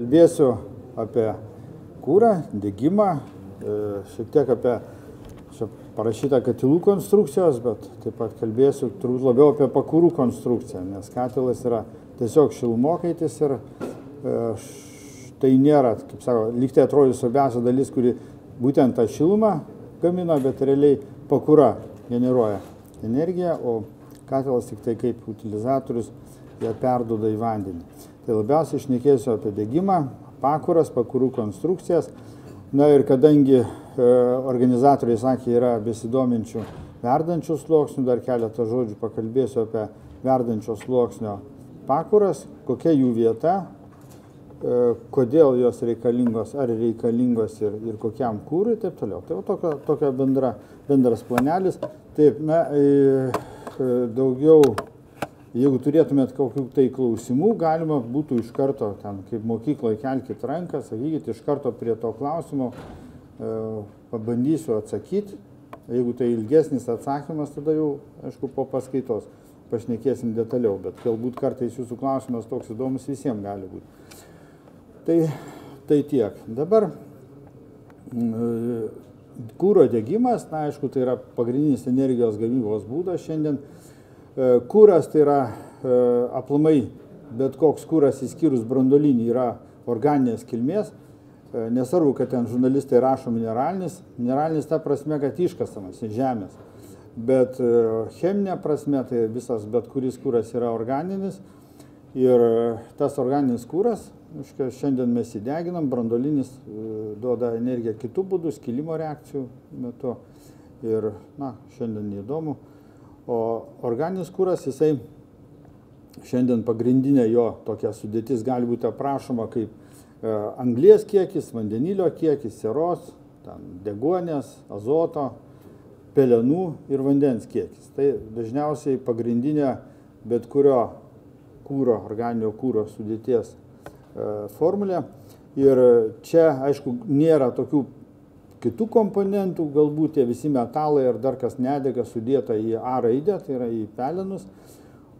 Kalbėsiu apie kūrą, degimą, e, šiek tiek apie, čia parašyta katilų konstrukcijos, bet taip pat kalbėsiu turbūt labiau apie pakūrų konstrukciją, nes katilas yra tiesiog šilmokaitis ir e, tai nėra, kaip sako, lygtai atrodo svarbiausia dalis, kuri būtent tą šilumą gamina, bet realiai pakūra generuoja energiją, o katilas tik tai kaip utilizatorius ją perduoda į vandenį. Tai labiausiai išnekėsiu apie degimą, pakuras, pakurų konstrukcijas. Na ir kadangi e, organizatoriai sakė, yra besidominčių verdančių sluoksnių, dar keletą žodžių pakalbėsiu apie verdančio sluoksnio pakuras, kokia jų vieta, e, kodėl jos reikalingos, ar reikalingos ir, ir kokiam kūrui ir taip toliau. Tai tokia, tokia bendra, bendras planelis. Taip, na, e, daugiau Jeigu turėtumėt kokių tai klausimų, galima būtų iš karto, ten, kaip mokykloje, kelkite ranką, sakykite iš karto prie to klausimo, e, pabandysiu atsakyti. Jeigu tai ilgesnis atsakymas, tada jau, aišku, po paskaitos pašnekėsim detaliau, bet galbūt kartais jūsų klausimas toks įdomus visiems gali būti. Tai, tai tiek. Dabar e, kūro degimas, na aišku, tai yra pagrindinis energijos gamybos būdas šiandien kūras tai yra e, aplamai bet koks kūras įskyrus brandolinį yra organinės kilmės. E, nesvarbu, kad ten žurnalistai rašo mineralinis. Mineralinis ta prasme, kad iškasamas iš žemės. Bet cheminė prasme, tai visas bet kuris kūras yra organinis. Ir tas organinis kūras, šiandien mes įdeginam, brandolinis duoda energiją kitų būdų, skilimo reakcijų metu. Ir, na, šiandien neįdomu. O organinis kūras, jisai šiandien pagrindinė jo tokia sudėtis gali būti aprašoma kaip e, anglies kiekis, vandenilio kiekis, seros, degonės, azoto, pelenų ir vandens kiekis. Tai dažniausiai pagrindinė bet kurio kūro, organinio kūro sudėties e, formulė. Ir čia, aišku, nėra tokių kitų komponentų, galbūt tie visi metalai ar dar kas nedega sudėta į A raidę, tai yra į pelenus.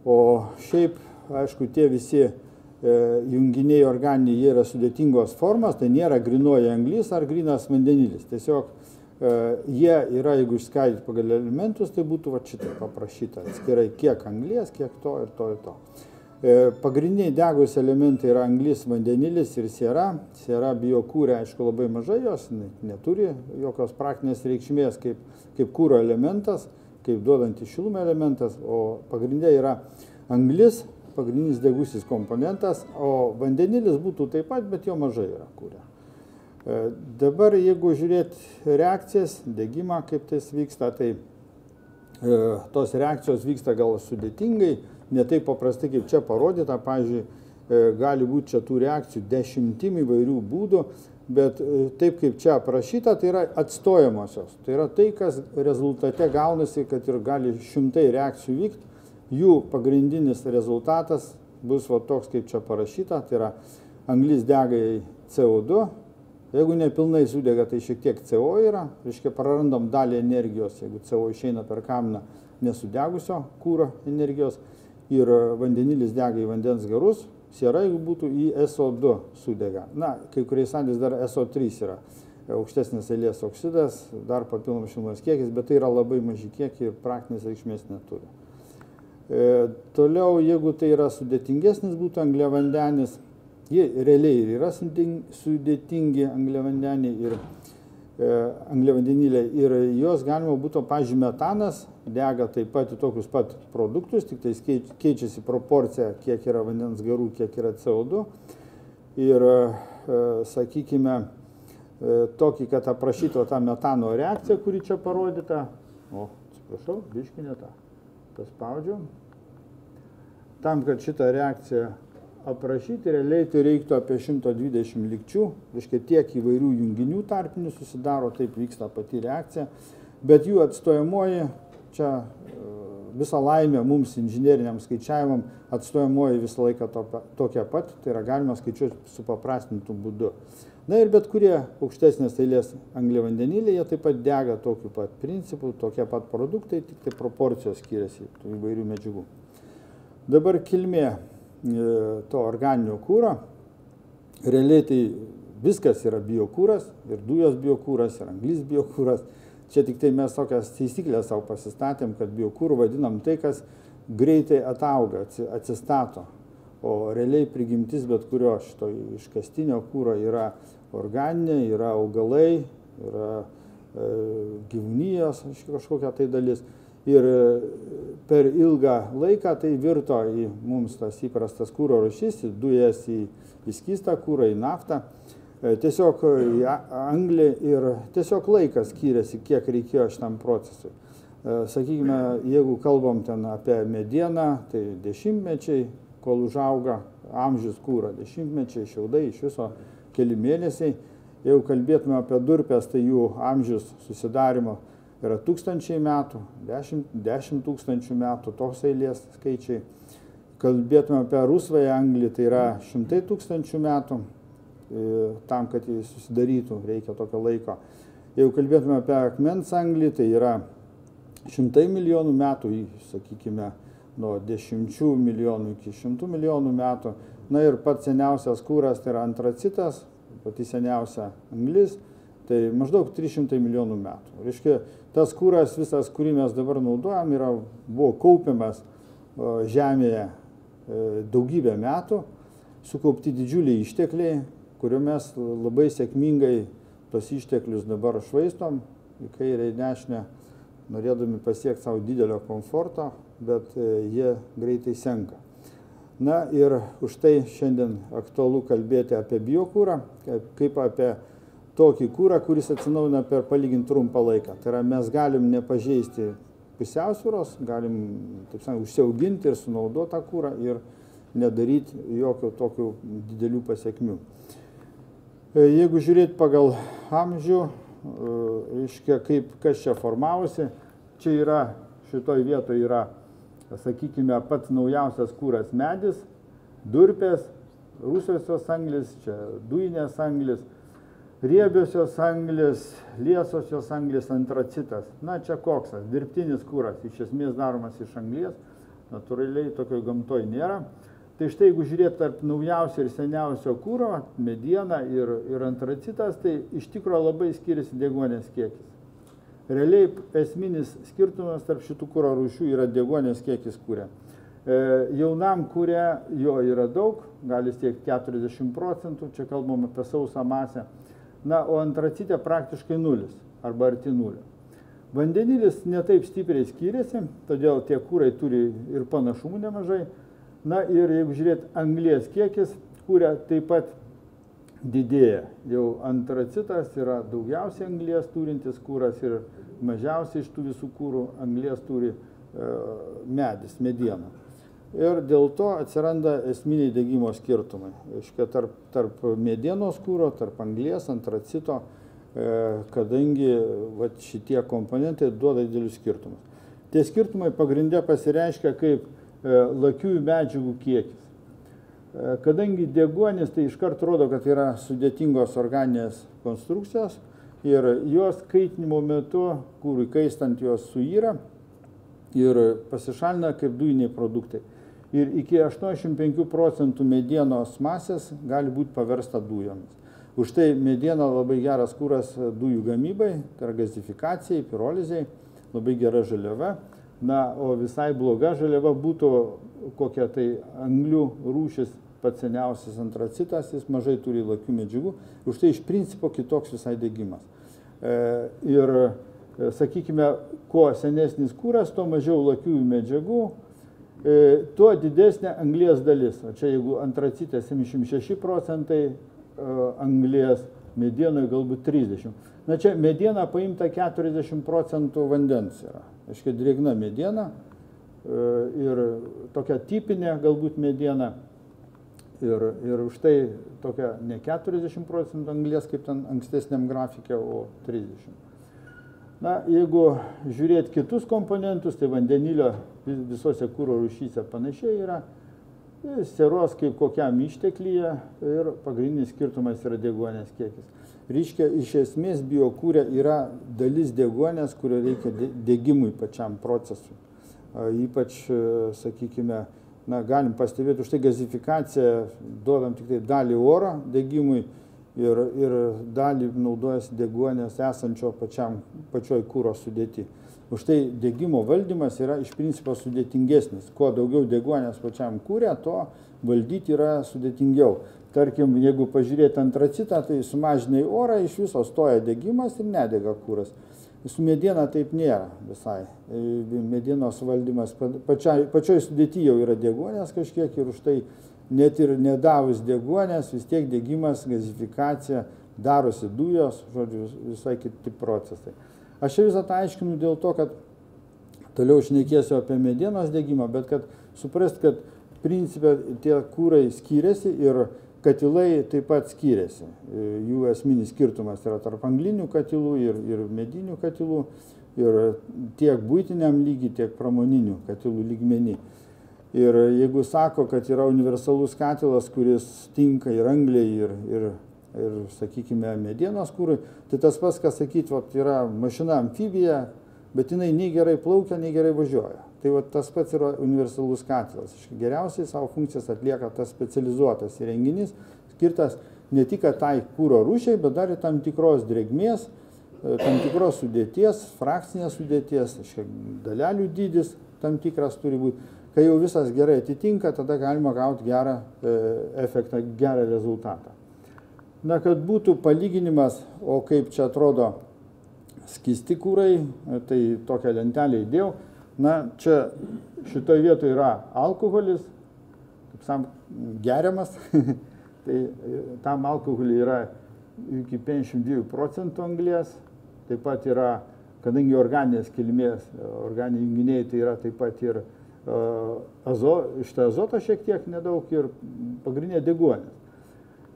O šiaip, aišku, tie visi e, junginiai organiniai, jie yra sudėtingos formos, tai nėra grinoji anglis ar grinas vandenilis. Tiesiog e, jie yra, jeigu išskaidyti pagal elementus, tai būtų va šitą paprašyta atskirai, kiek anglies, kiek to ir to ir to. E, pagrindiniai degus elementai yra anglis, vandenilis ir siera. Siera biokūrė, aišku, labai mažai jos, neturi jokios praktinės reikšmės kaip, kaip kūro elementas, kaip duodantis šilumą elementas, o pagrindė yra anglis, pagrindinis degusis komponentas, o vandenilis būtų taip pat, bet jo mažai yra kūrė. E, dabar, jeigu žiūrėti reakcijas, degimą, kaip tai vyksta, tai e, tos reakcijos vyksta gal sudėtingai, ne taip paprastai, kaip čia parodyta, pavyzdžiui, e, gali būti čia tų reakcijų dešimtim įvairių būdų, bet e, taip kaip čia aprašyta, tai yra atstojamosios. Tai yra tai, kas rezultate gaunasi, kad ir gali šimtai reakcijų vykti, jų pagrindinis rezultatas bus va toks, kaip čia parašyta, tai yra anglis dega į CO2, jeigu nepilnai sudega, tai šiek tiek CO yra, reiškia prarandam dalį energijos, jeigu CO išeina per kaminą nesudegusio kūro energijos, ir vandenilis dega į vandens garus, siera, jeigu būtų į SO2 sudega. Na, kai kuriais atvejais dar SO3 yra aukštesnės eilės oksidas, dar papildomas šilumos kiekis, bet tai yra labai maži kiekiai ir praktinės reikšmės neturi. E, toliau, jeigu tai yra sudėtingesnis būtų angliavandenis, jie realiai yra sudėtingi angliavandeniai ir E, angliavandeniliai ir jos galima būtų, pažiūrėjau, metanas dega taip pat į tokius pat produktus, tik tai keičiasi proporcija, kiek yra vandens garų, kiek yra CO2. Ir, e, sakykime, e, tokį, kad aprašyto tą metano reakciją, kuri čia parodyta. O, atsiprašau, biškinė tą. Paspaudžiu. Tam, kad šitą reakciją aprašyti realiai tai reiktų apie 120 likčių, reiškia tiek įvairių junginių tarpinių susidaro, taip vyksta pati reakcija, bet jų atstojamoji, čia e, visa laimė mums inžinieriniam skaičiavimam, atstojamoji visą laiką to, tokia pat, tai yra galima skaičiuoti su paprastintų būdu. Na ir bet kurie aukštesnės eilės angliavandeniliai, jie taip pat dega tokiu pat principu, tokie pat produktai, tik tai proporcijos skiriasi įvairių medžiagų. Dabar kilmė E, to organinio kūro. realiai tai viskas yra biokūras, ir dujos biokūras, ir anglis biokūras. Čia tik tai mes tokias taisyklės savo pasistatėm, kad biokūrų vadinam tai, kas greitai atauga, atsistato. O realiai prigimtis bet kurio šito iškastinio kūro yra organinė, yra augalai, yra e, gyvūnijos kažkokia tai dalis. Ir e, per ilgą laiką tai virto į mums tas įprastas kūro rušys, į dujas, į, į skystą kūrą, į naftą. E, tiesiog į anglį ir tiesiog laikas skiriasi, kiek reikėjo šitam procesui. E, sakykime, jeigu kalbam ten apie medieną, tai dešimtmečiai, kol užauga amžius kūra, dešimtmečiai, šiaudai, iš viso keli mėnesiai. Jeigu kalbėtume apie durpės, tai jų amžius susidarimo yra tūkstančiai metų, dešimt, dešimt tūkstančių metų, toks eilės skaičiai. Kalbėtume apie rusvąją anglį, tai yra šimtai tūkstančių metų, E, tam, kad jis susidarytų, reikia tokio laiko. Jeigu kalbėtume apie akmens anglį, tai yra šimtai milijonų metų, sakykime, nuo dešimčių milijonų iki šimtų milijonų metų. Na ir pats seniausias kūras tai yra antracitas, pati seniausia anglis, tai maždaug 300 milijonų metų. Reiškia, tas kūras visas, kurį mes dabar naudojam, yra, buvo kaupiamas Žemėje e, daugybę metų, sukaupti didžiuliai ištekliai, kuriuo mes labai sėkmingai tos išteklius dabar švaistom į kairę į dešinę, norėdami pasiekti savo didelio komforto, bet e, jie greitai senka. Na ir už tai šiandien aktualu kalbėti apie biokūrą, kaip apie tokį kūrą, kuris atsinaujina per palyginti trumpą laiką. Tai yra mes galim nepažeisti pusiausvyros, galim, taip sakant, užsiauginti ir sunaudoti tą kūrą ir nedaryti jokių tokių didelių pasiekmių. E, jeigu žiūrėti pagal amžių, e, reiškia, kaip kas čia formavosi, čia yra, šitoj vietoje yra, sakykime, pats naujausias kūras medis, durpės, rusiosios anglis, čia dujinės anglis, riebiosios anglis, liesosios anglis, antracitas. Na, čia koksas, dirbtinis kūras, iš esmės daromas iš anglies, natūraliai tokio gamtoj nėra. Tai štai jeigu žiūrėt tarp naujausio ir seniausio kūro, mediena ir, ir antracitas, tai iš tikrųjų labai skiriasi deguonės kiekis. Realiai esminis skirtumas tarp šitų kūro rūšių yra deguonės kiekis kūrė. E, jaunam kūrė jo yra daug, gali siekti 40 procentų, čia kalbam apie sausą masę. Na, o antracitė praktiškai nulis arba arti nulio. Vandenilis netaip stipriai skiriasi, todėl tie kūrai turi ir panašumų nemažai. Na ir jeigu žiūrėt, anglės kiekis kūrė taip pat didėja. Jau antracitas yra daugiausiai anglės turintis kūras ir mažiausiai iš tų visų kūrų anglės turi e, medis, mediena. Ir dėl to atsiranda esminiai degimo skirtumai. Iškia, tarp, tarp medienos kūro, tarp anglės, antracito, e, kadangi va, šitie komponentai duoda didelius skirtumus. Tie skirtumai pagrindė pasireiškia kaip lakiųjų medžiagų kiekis. E, kadangi deguonis tai iškart rodo, kad yra sudėtingos organinės konstrukcijos ir jos kaitinimo metu, kūrui kaistant jos suyra ir pasišalina kaip dujiniai produktai. Ir iki 85 procentų medienos masės gali būti paversta dujomis. Už tai mediena labai geras kūras dujų gamybai, tai yra gazifikacijai, pirolizai, labai gera žaliava. Na, o visai bloga žaliava būtų kokia tai anglių rūšis pats seniausias antracitas, jis mažai turi lakių medžiagų, už tai iš principo kitoks visai degimas. E, ir, e, sakykime, kuo senesnis kūras, tuo mažiau lakiųjų medžiagų, e, tuo didesnė anglės dalis. O čia jeigu antracitė 76 procentai e, anglės, medienoje galbūt 30. Na čia mediena paimta 40 procentų vandens yra aiškiai drėgna mediena e, ir tokia tipinė galbūt mediena. Ir, ir už tai tokia ne 40 procentų anglės kaip ten ankstesniam grafikė, o 30. Na, jeigu žiūrėt kitus komponentus, tai vandenilio visose kūro rūšyse panašiai yra. Seros kaip kokiam išteklyje ir pagrindinis skirtumas yra deguonės kiekis. Reiškia, iš esmės biokūrė yra dalis degonės, kurio reikia degimui pačiam procesui. Ypač, sakykime, na, galim pastebėti, už tai gazifikaciją duodam tik tai dalį oro degimui ir, ir dalį naudojasi deguonės esančio pačiam, pačioj kūro sudėti. Už tai degimo valdymas yra iš principo sudėtingesnis. Kuo daugiau deguonės pačiam kūrė, to valdyti yra sudėtingiau. Tarkim, jeigu pažiūrėti antracitą, tai sumažinai orą, iš viso stoja degimas ir nedega kūras. Su mediena taip nėra visai. E, medienos valdymas pačioj, pačioj sudėti jau yra deguonės kažkiek ir už tai net ir nedavus deguonės vis tiek degimas, gazifikacija, darosi dujos, žodžiu, visai kiti procesai. Aš visą tą aiškinu dėl to, kad toliau šnekėsiu apie medienos degimą, bet kad suprast, kad principė tie kūrai skiriasi ir Katilai taip pat skiriasi. Jų esminis skirtumas yra tarp anglinių katilų ir, ir medinių katilų. Ir tiek būtiniam lygiai, tiek pramoninių katilų lygmenį. Ir jeigu sako, kad yra universalus katilas, kuris tinka ir angliai, ir, ir, ir sakykime, medienos kūrui, tai tas pats, kas sakyti, vat, yra mašina amfibija, bet jinai nei gerai plaukia, nei gerai važiuoja. Tai va, tas pats yra universalus katilas. Geriausiai savo funkcijas atlieka tas specializuotas įrenginys, skirtas ne tik tai kūro rūšiai, bet dar ir tam tikros drėgmės, e, tam tikros sudėties, frakcinės sudėties, dalelių dydis tam tikras turi būti. Kai jau visas gerai atitinka, tada galima gauti gerą e, efektą, gerą rezultatą. Na, kad būtų palyginimas, o kaip čia atrodo skisti kūrai, e, tai tokią lentelę įdėjau. Na, čia šitoje vietoje yra alkoholis, kaip sam, geriamas, tai e, tam alkoholiui yra iki 52 procentų anglės, taip pat yra, kadangi organinės kilmės, organiniai junginiai, tai yra taip pat ir uh, azo, iš to azoto šiek tiek nedaug ir pagrindinė deguonis.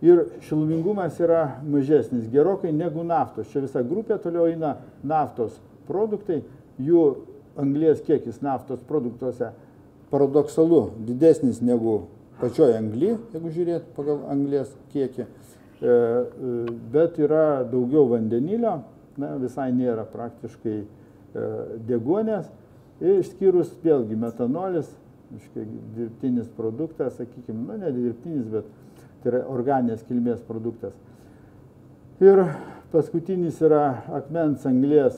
Ir šilumingumas yra mažesnis gerokai negu naftos. Čia visa grupė toliau eina naftos produktai, jų anglės kiekis naftos produktuose paradoksalu didesnis negu pačioje angly, jeigu žiūrėt pagal anglės kiekį, e, e, bet yra daugiau vandenilio, na, visai nėra praktiškai e, deguonės, išskyrus vėlgi metanolis, dirbtinis produktas, sakykime, nu ne dirbtinis, bet tai yra organinės kilmės produktas. Ir paskutinis yra akmens anglės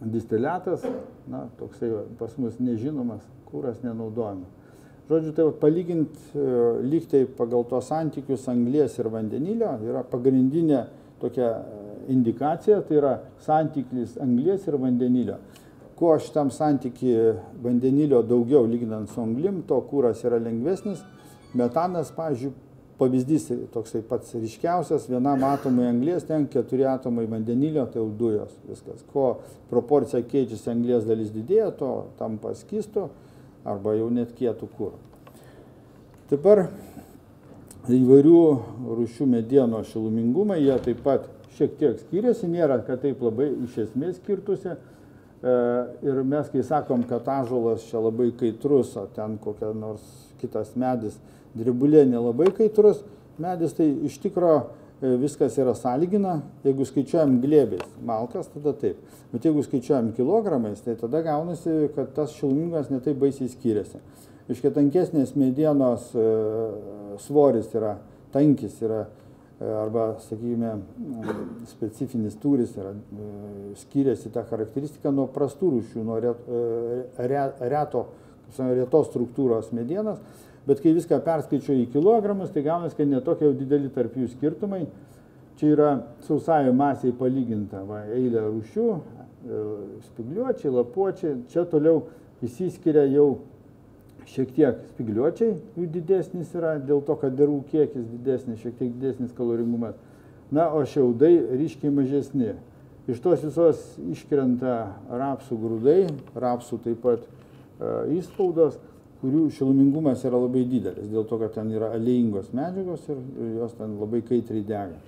distiliatas, na, toksai pas mus nežinomas, kūras nenaudojamas. Žodžiu, tai palyginti e, lygtai pagal tos santykius anglės ir vandenilio yra pagrindinė tokia e, indikacija, tai yra santyklis anglės ir vandenilio. Kuo šitam santyki vandenilio daugiau lyginant su anglim, to kūras yra lengvesnis. Metanas, pavyzdžiui, pavyzdys toksai pats ryškiausias, vienam atomui anglės ten keturi atomai vandenilio, tai jau dujos viskas. Ko proporcija keičiasi anglės dalis didėja, to tampa skistu arba jau net kietų kūrų. Dabar įvairių rūšių medieno šilumingumai, jie taip pat šiek tiek skiriasi, nėra, kad taip labai iš esmės skirtusi. E, ir mes, kai sakom, kad ažuolas čia labai kaitrus, o ten kokia nors kitas medis, Drebulė nelabai kaitrus medis, tai iš tikro e, viskas yra sąlygina. Jeigu skaičiuojam glėbiais malkas, tada taip. Bet jeigu skaičiuojam kilogramais, tai tada gaunasi, kad tas šilmingas netai baisiai skiriasi. Iškia tankesnės medienos e, svoris yra, tankis yra, e, arba, sakykime, specifinis tūris yra, skiriasi ta charakteristika nuo prastų rūšių, nuo reto, retos struktūros medienos bet kai viską perskaičiuoji į kilogramus, tai gaunasi, kad netokie jau dideli tarp jų skirtumai. Čia yra sausajo masiai palyginta, va, eilė rūšių, e, spigliuočiai, lapuočiai, čia toliau įsiskiria jau šiek tiek spigliuočiai, jų didesnis yra, dėl to, kad derų kiekis didesnis, šiek tiek didesnis kaloringumas. Na, o šiaudai ryškiai mažesni. Iš tos visos iškrenta rapsų grūdai, rapsų taip pat e, įspaudos kurių šilumingumas yra labai didelis, dėl to, kad ten yra aliejingos medžiagos ir jos ten labai kaitriai dega.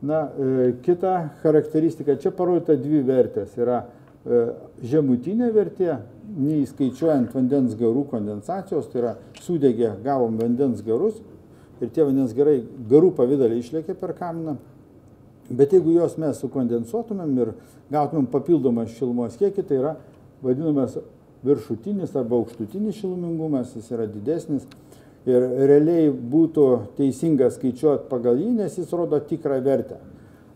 Na, e, kita charakteristika, čia parodyta dvi vertės. Yra e, žemutinė vertė, neįskaičiuojant vandens garų kondensacijos, tai yra sudegė, gavom vandens garus ir tie vandens garai garų pavydalį išlėkė per kaminą. Bet jeigu juos mes sukondensuotumėm ir gautumėm papildomą šilumos kiekį, tai yra vadinamas viršutinis arba aukštutinis šilumingumas, jis yra didesnis. Ir realiai būtų teisinga skaičiuoti pagal jį, nes jis rodo tikrą vertę.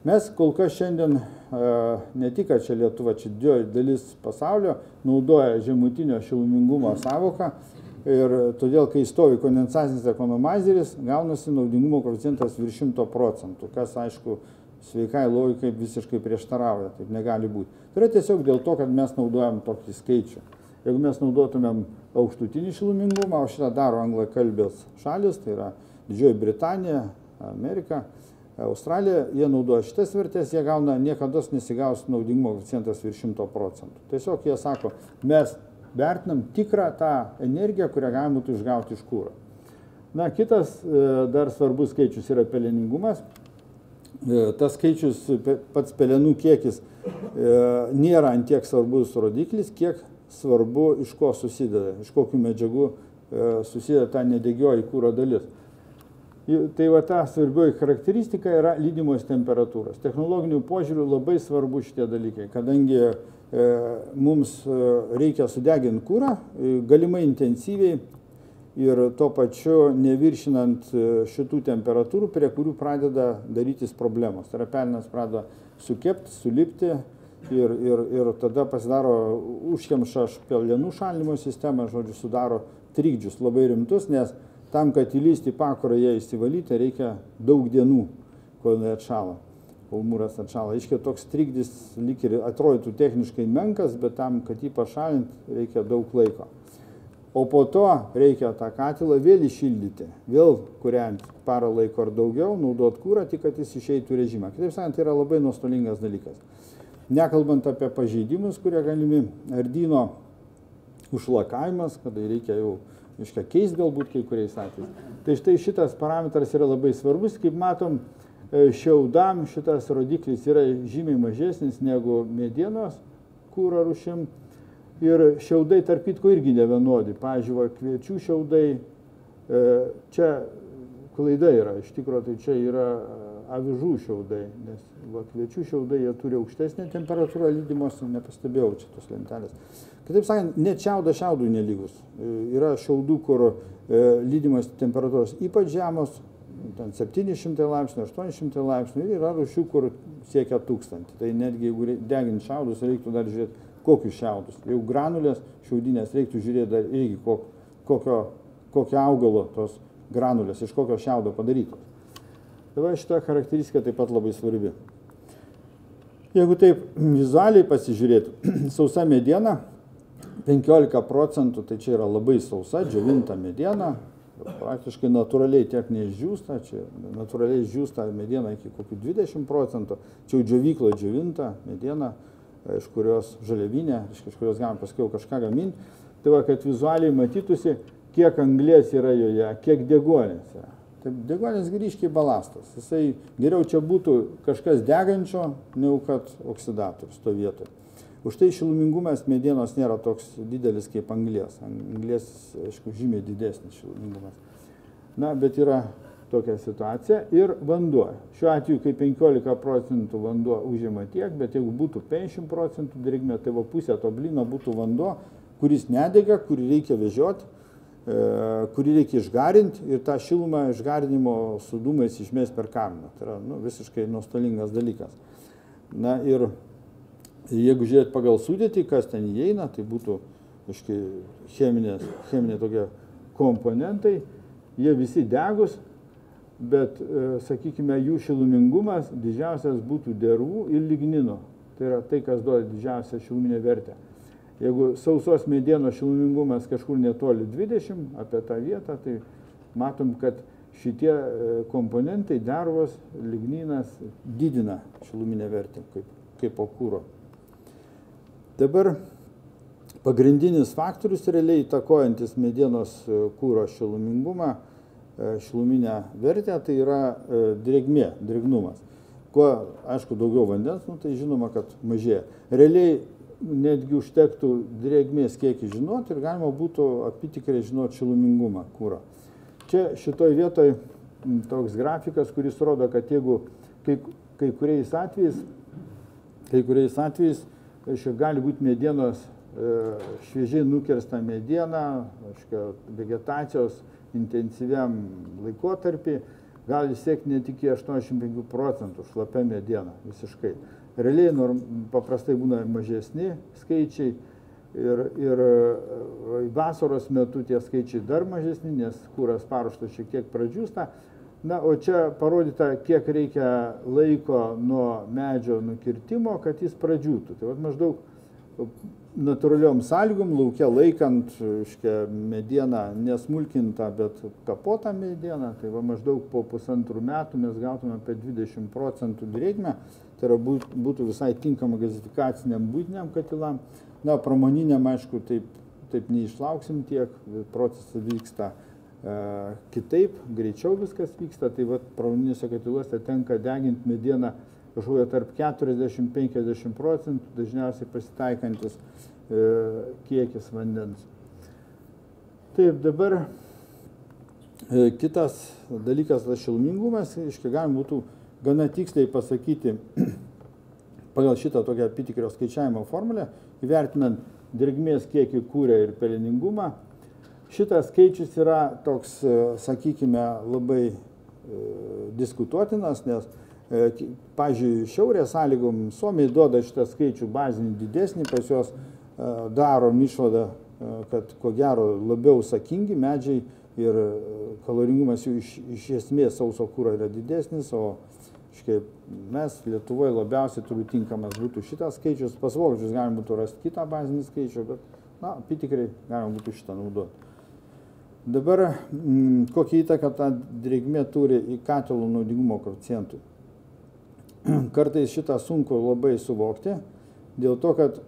Mes kol kas šiandien, ne tik čia Lietuva, čia didžioji dalis pasaulio naudoja žemutinio šilumingumo savoką ir todėl, kai stovi kondensacinis ekonomizeris, gaunasi naudingumo koeficientas virš 100 procentų, kas aišku sveikai logikai visiškai prieštarauja, taip negali būti. Tai yra tiesiog dėl to, kad mes naudojam tokį skaičių. Jeigu mes naudotumėm aukštutinį šilumingumą, o šitą daro anglakalbės šalis, tai yra Didžioji Britanija, Amerika, Australija, jie naudoja šitas vertės, jie gauna niekada nesigaus naudingumo koeficientas virš 100 procentų. Tiesiog jie sako, mes vertinam tikrą tą energiją, kurią galima būtų išgauti iš kūro. Na, kitas e, dar svarbus skaičius yra peleningumas. E, tas skaičius, pats pelenų kiekis e, nėra antiek svarbus rodiklis, kiek svarbu iš ko susideda, iš kokių medžiagų e, susideda ta nedegioji kūro dalis. Tai va ta svarbioji charakteristika yra lydimos temperatūros. Technologinių požiūrių labai svarbu šitie dalykai, kadangi e, mums reikia sudeginti kūrą, galimai intensyviai ir tuo pačiu neviršinant e, šitų temperatūrų, prie kurių pradeda darytis problemos. Tai yra pelinas pradeda sukepti, sulipti ir, ir, ir tada pasidaro užkemša pelenų šalinimo sistemą, žodžiu, sudaro trikdžius labai rimtus, nes tam, kad įlysti į pakurą ją įsivalyti, reikia daug dienų, kol jinai atšala, kol mūras atšala. Iškia toks trikdis lyg ir atrodytų techniškai menkas, bet tam, kad jį pašalinti, reikia daug laiko o po to reikia tą katilą vėl įšildyti, vėl kūrenti parą laiko ar daugiau, naudoti kūrą, tik kad jis išeitų režimą. Kitaip sakant, tai yra labai nuostolingas dalykas. Nekalbant apie pažeidimus, kurie galimi, ardyno užlakavimas, kada reikia jau iškia keisti galbūt kai kuriais atvejais. Tai štai šitas parametras yra labai svarbus, kaip matom, e, šiaudam šitas rodiklis yra žymiai mažesnis negu medienos kūro rušim ir šiaudai tarp kitko irgi nevienodi. Pavyzdžiui, va, kviečių šiaudai, e, čia klaida yra, iš tikrųjų tai čia yra avižų šiaudai, nes va, kviečių šiaudai jie turi aukštesnę temperatūrą lydimos, nepastebėjau čia tos lentelės. Kitaip sakant, net šiaudas šiaudui nelygus. E, yra šiaudų, kur lydimos temperatūros ypač žemos, ten 700 laipsnių, 800 laipsnių ir yra rušių, kur siekia 1000. Tai netgi jeigu degint šiaudus, reiktų dar žiūrėti, kokius šiaudus. Jau granulės šiaudinės reiktų žiūrėti dar irgi kokio, kokio augalo tos granulės, iš kokio šiaudo padarytos. Tai va šita charakteristika taip pat labai svarbi. Jeigu taip vizualiai pasižiūrėtų, sausa mediena 15 procentų, tai čia yra labai sausa, džiovinta mediena, praktiškai natūraliai tiek neišdžiūsta, čia natūraliai išdžiūsta mediena iki kokių 20 procentų, čia jau džiovyklo džiovinta mediena iš kurios žaliavinė, iš kurios galima paskui kažką gaminti. Tai va, kad vizualiai matytųsi, kiek anglės yra joje, kiek degonės yra. Taip, degonės grįžkiai balastas. Jisai geriau čia būtų kažkas degančio, negu kad oksidatorius to vietoje. Už tai šilumingumas medienos nėra toks didelis kaip anglės. Anglės, aišku, žymiai didesnis šilumingumas. Na, bet yra tokią situaciją ir vanduo. Šiuo atveju, kai 15 procentų vanduo užima tiek, bet jeigu būtų 50 procentų drėgmė, tai va pusė to blino būtų vanduo, kuris nedega, kurį reikia vežioti, kurį reikia išgarinti ir tą šilumą išgarinimo su dūmais išmės per kaminą. Tai yra nu, visiškai nuostolingas dalykas. Na ir jeigu žiūrėt pagal sudėtį, kas ten įeina, tai būtų kažkaip cheminė, cheminė tokie komponentai, jie visi degus, bet, e, sakykime, jų šilumingumas didžiausias būtų dervų ir lignino. Tai yra tai, kas duoda didžiausią šiluminę vertę. Jeigu sausos medienos šilumingumas kažkur netoli 20 apie tą vietą, tai matom, kad šitie e, komponentai, dervos, ligninas didina šiluminę vertę kaip, kaip po kūro. Dabar pagrindinis faktorius realiai įtakojantis medienos e, kūro šilumingumą E, šiluminę vertę, tai yra drėgmė, drėgnumas. Kuo, aišku, daugiau vandens, nu, tai žinoma, kad mažėja. Realiai netgi užtektų drėgmės kiekį žinoti ir galima būtų apitikriai žinoti šilumingumą kūro. Čia šitoj vietoj toks grafikas, kuris rodo, kad jeigu kai, kai kuriais atvejais, kai kuriais atvejais, aiškia, gali būti medienos šviežiai nukirsta mediena, aiškia, vegetacijos intensyviam laikotarpį gali siekti net iki 85 procentų šlapia mediena visiškai. Realiai norm, paprastai būna mažesni skaičiai ir, ir e, vasaros metu tie skaičiai dar mažesni, nes kūras paruoštas šiek tiek pradžiūsta. Na, o čia parodyta, kiek reikia laiko nuo medžio nukirtimo, kad jis pradžiūtų. Tai vat, maždaug natūraliom sąlygom, laukia laikant, iškia, medieną nesmulkintą, bet kapotą medieną, tai va maždaug po pusantrų metų mes gautume apie 20 procentų drėgmę, tai yra būtų visai tinkama gazifikaciniam būtiniam katilam. Na, pramoniniam, aišku, taip, taip neišlauksim tiek, procesas vyksta e, kitaip, greičiau viskas vyksta, tai va pramoninėse katiluose tenka deginti medieną kažkokia tarp 40-50 procentų dažniausiai pasitaikantis e, kiekis vandens. Taip, dabar e, kitas dalykas tas šilmingumas, iškai galima būtų gana tiksliai pasakyti pagal šitą tokią apitikrio skaičiavimo formulę, įvertinant drėgmės kiekį kūrę ir peleningumą. Šitas skaičius yra toks, e, sakykime, labai diskutuotinas, nes pavyzdžiui, šiaurės sąlygom Suomiai duoda šitą skaičių bazinį didesnį, pas juos e, darom išvadą, e, kad ko gero labiau sakingi medžiai ir kaloringumas jų iš, iš esmės sauso kūro yra didesnis, o škaip, mes Lietuvoje labiausiai turbūt tinkamas būtų šitas skaičius, pas vokiečius galima būtų rasti kitą bazinį skaičių, bet, na, pitikrai galima būtų šitą naudoti. Dabar, m, mm, kokią įtaką ta drėgmė turi į katilų naudingumo koeficientui? kartais šitą sunku labai suvokti, dėl to, kad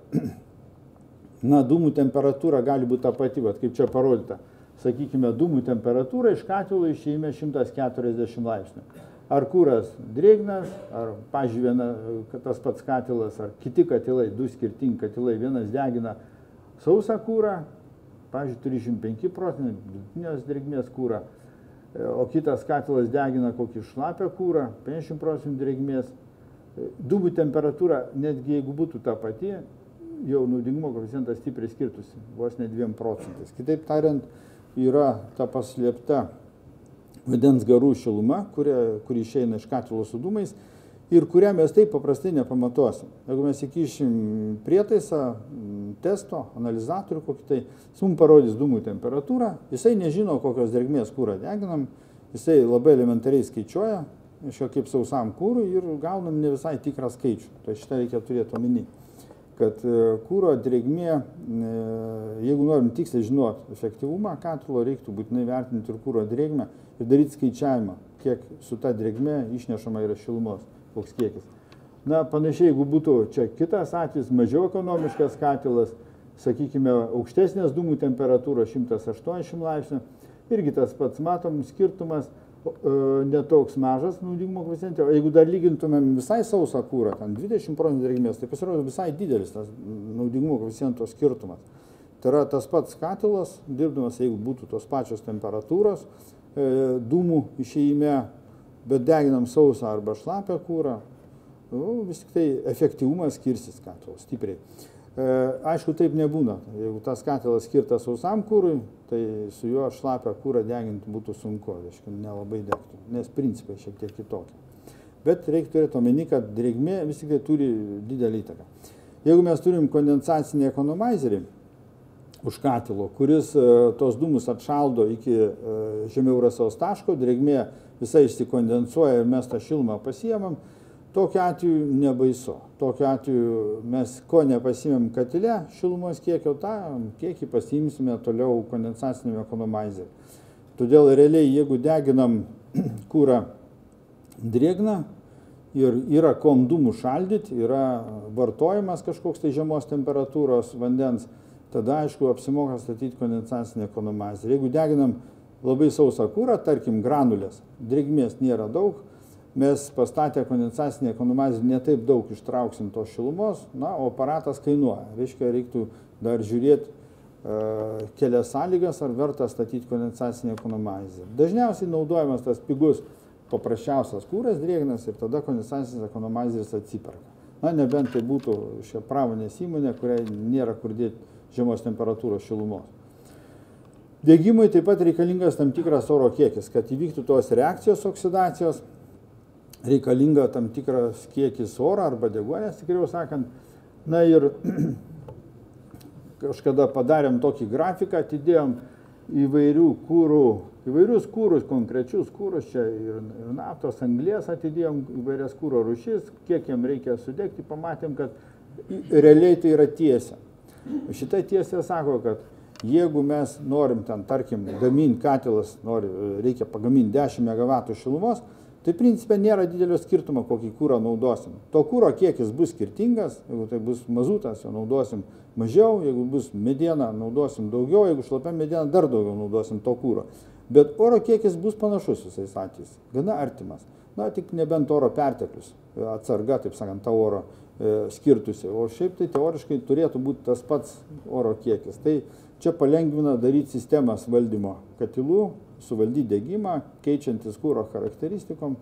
na, dūmų temperatūra gali būti ta pati, vat, kaip čia parodyta. Sakykime, dūmų temperatūra iš katilo išėjime 140 laipsnių. Ar kūras drėgnas, ar, pažiūrėjau, tas pats katilas, ar kiti katilai, du skirtingi katilai, vienas degina sausą kūrą, pažiūrėjau, 35 procentai vidutinės drėgmės kūrą, o kitas katilas degina kokį šlapę kūrą, 50 procentų drėgmės, dūmų temperatūra, netgi jeigu būtų ta pati, jau naudingumo koeficientas stipriai skirtusi, vos ne 2 procentais. Kitaip tariant, yra ta paslėpta vandens garų šiluma, kuri, kuri išeina iš katilo su dūmais ir kurią mes taip paprastai nepamatuosim. Jeigu mes įkišim prietaisą, testo, analizatorių kokį tai, jis mums parodys dūmų temperatūrą, jisai nežino, kokios drėgmės kūrą deginam, jisai labai elementariai skaičiuoja, šio kaip sausam kūrui ir gaunam ne visai tikrą skaičių. Tai šitą reikia turėti omeny, kad e, kūro drėgmė, e, jeigu norim tiksliai žinoti efektyvumą katilo, reiktų būtinai vertinti ir kūro drėgmę ir daryti skaičiavimą, kiek su ta drėgmė išnešama yra šilumos, koks kiekis. Na, panašiai, jeigu būtų čia kitas atvejis, mažiau ekonomiškas katilas, sakykime, aukštesnės dūmų temperatūros 180 laipsnių, irgi tas pats matom skirtumas netoks mažas naudingumo koeficientė, o jeigu dar lygintumėm visai sausą kūrą, ten 20 procentų drėgmės, tai pasirodo visai didelis tas naudingumo koeficiento skirtumas. Tai yra tas pats katilas, dirbdamas, jeigu būtų tos pačios temperatūros, e, dūmų išėjime, bet deginam sausą arba šlapę kūrą, nu, vis tik tai efektyvumas skirsis katilo stipriai. E, aišku, taip nebūna. Jeigu tas katilas skirtas sausam kūrui, tai su juo šlapę kūrą deginti būtų sunku, reiškia, nelabai degtų, nes principai šiek tiek kitokie. Bet reikia turėti omeny, kad drėgmė vis tik tai turi didelį įtaką. Jeigu mes turim kondensacinį ekonomizerį už katilo, kuris e, tos dūmus atšaldo iki e, žemiau rasos taško, drėgmė visai išsikondensuoja ir mes tą šilumą pasiemam, Tokiu atveju nebaisu. Tokiu atveju mes ko nepasimėm katile šilumos kiekio, tą kiekį pasimsime toliau kondensacinėme ekonomizeriu. Todėl realiai, jeigu deginam kūrą drėgną ir yra komdumų šaldyti, yra vartojimas kažkoks tai žemos temperatūros vandens, tada aišku apsimoka statyti kondensacinį ekonomizerį. Jeigu deginam labai sausą kūrą, tarkim granulės, drėgmės nėra daug, mes pastatę kondensacinį ekonomizerį netaip daug ištrauksim tos šilumos, na, o aparatas kainuoja. Reiškia, reiktų dar žiūrėti uh, kelias sąlygas, ar verta statyti kondensacinį ekonomizerį. Dažniausiai naudojamas tas pigus paprasčiausias kūras drėgnas ir tada kondensacinis ekonomizeris atsiperka. Na, nebent tai būtų šia pramonės įmonė, kuriai nėra kur dėti žemos temperatūros šilumos. Degimui taip pat reikalingas tam tikras oro kiekis, kad įvyktų tos reakcijos oksidacijos, reikalinga tam tikras kiekis oro arba deguonės, tikriau sakant. Na ir kažkada padarėm tokį grafiką, atidėjom įvairių kūrų, įvairius kūrus, konkrečius kūrus, čia ir, ir naftos, anglės atidėjom įvairias kūro rušis, kiek jam reikia sudegti, pamatėm, kad realiai tai yra tiesa. Šitą tiesą sako, kad jeigu mes norim ten, tarkim, gaminti katilas, nori, reikia pagaminti 10 MW šilumos, Tai principė nėra didelio skirtumo, kokį kūrą naudosim. To kūro kiekis bus skirtingas, jeigu tai bus mazutas, jo naudosim mažiau, jeigu bus mediena, naudosim daugiau, jeigu šlapia mediena, dar daugiau naudosim to kūro. Bet oro kiekis bus panašus visais atvejais, gana artimas. Na, tik nebent oro perteklius, atsarga, taip sakant, tą oro e, skirtusi. O šiaip tai teoriškai turėtų būti tas pats oro kiekis. Tai čia palengvina daryti sistemas valdymo katilų, suvaldyti degimą, keičiantis kūro charakteristikom,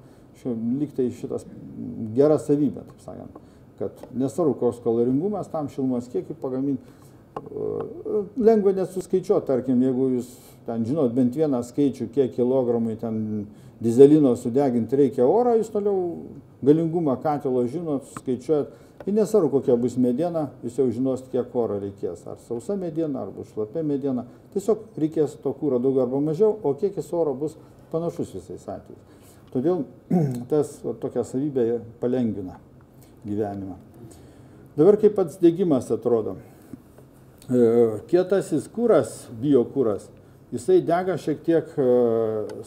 liktai šitas gera savybė, taip sakant, kad nesvarbu, koks kaloringumas tam šilumos kiekį pagaminti, lengva nesuskaičiuoti, tarkim, jeigu jūs ten žinot bent vieną skaičių, kiek kilogramai ten dizelino sudeginti reikia orą, jūs toliau galingumą katilo žinot, skaičiuojat, Ir nesvarbu, kokia bus mediena, jūs jau žinosit, kiek oro reikės. Ar sausa mediena, ar bus šlapia mediena. Tiesiog reikės to kūro daugiau arba mažiau, o kiekis oro bus panašus visais atvejais. Todėl tas va, tokia savybė palengvina gyvenimą. Dabar kaip pats degimas atrodo. E, kietasis kūras, biokūras, jisai dega šiek tiek e,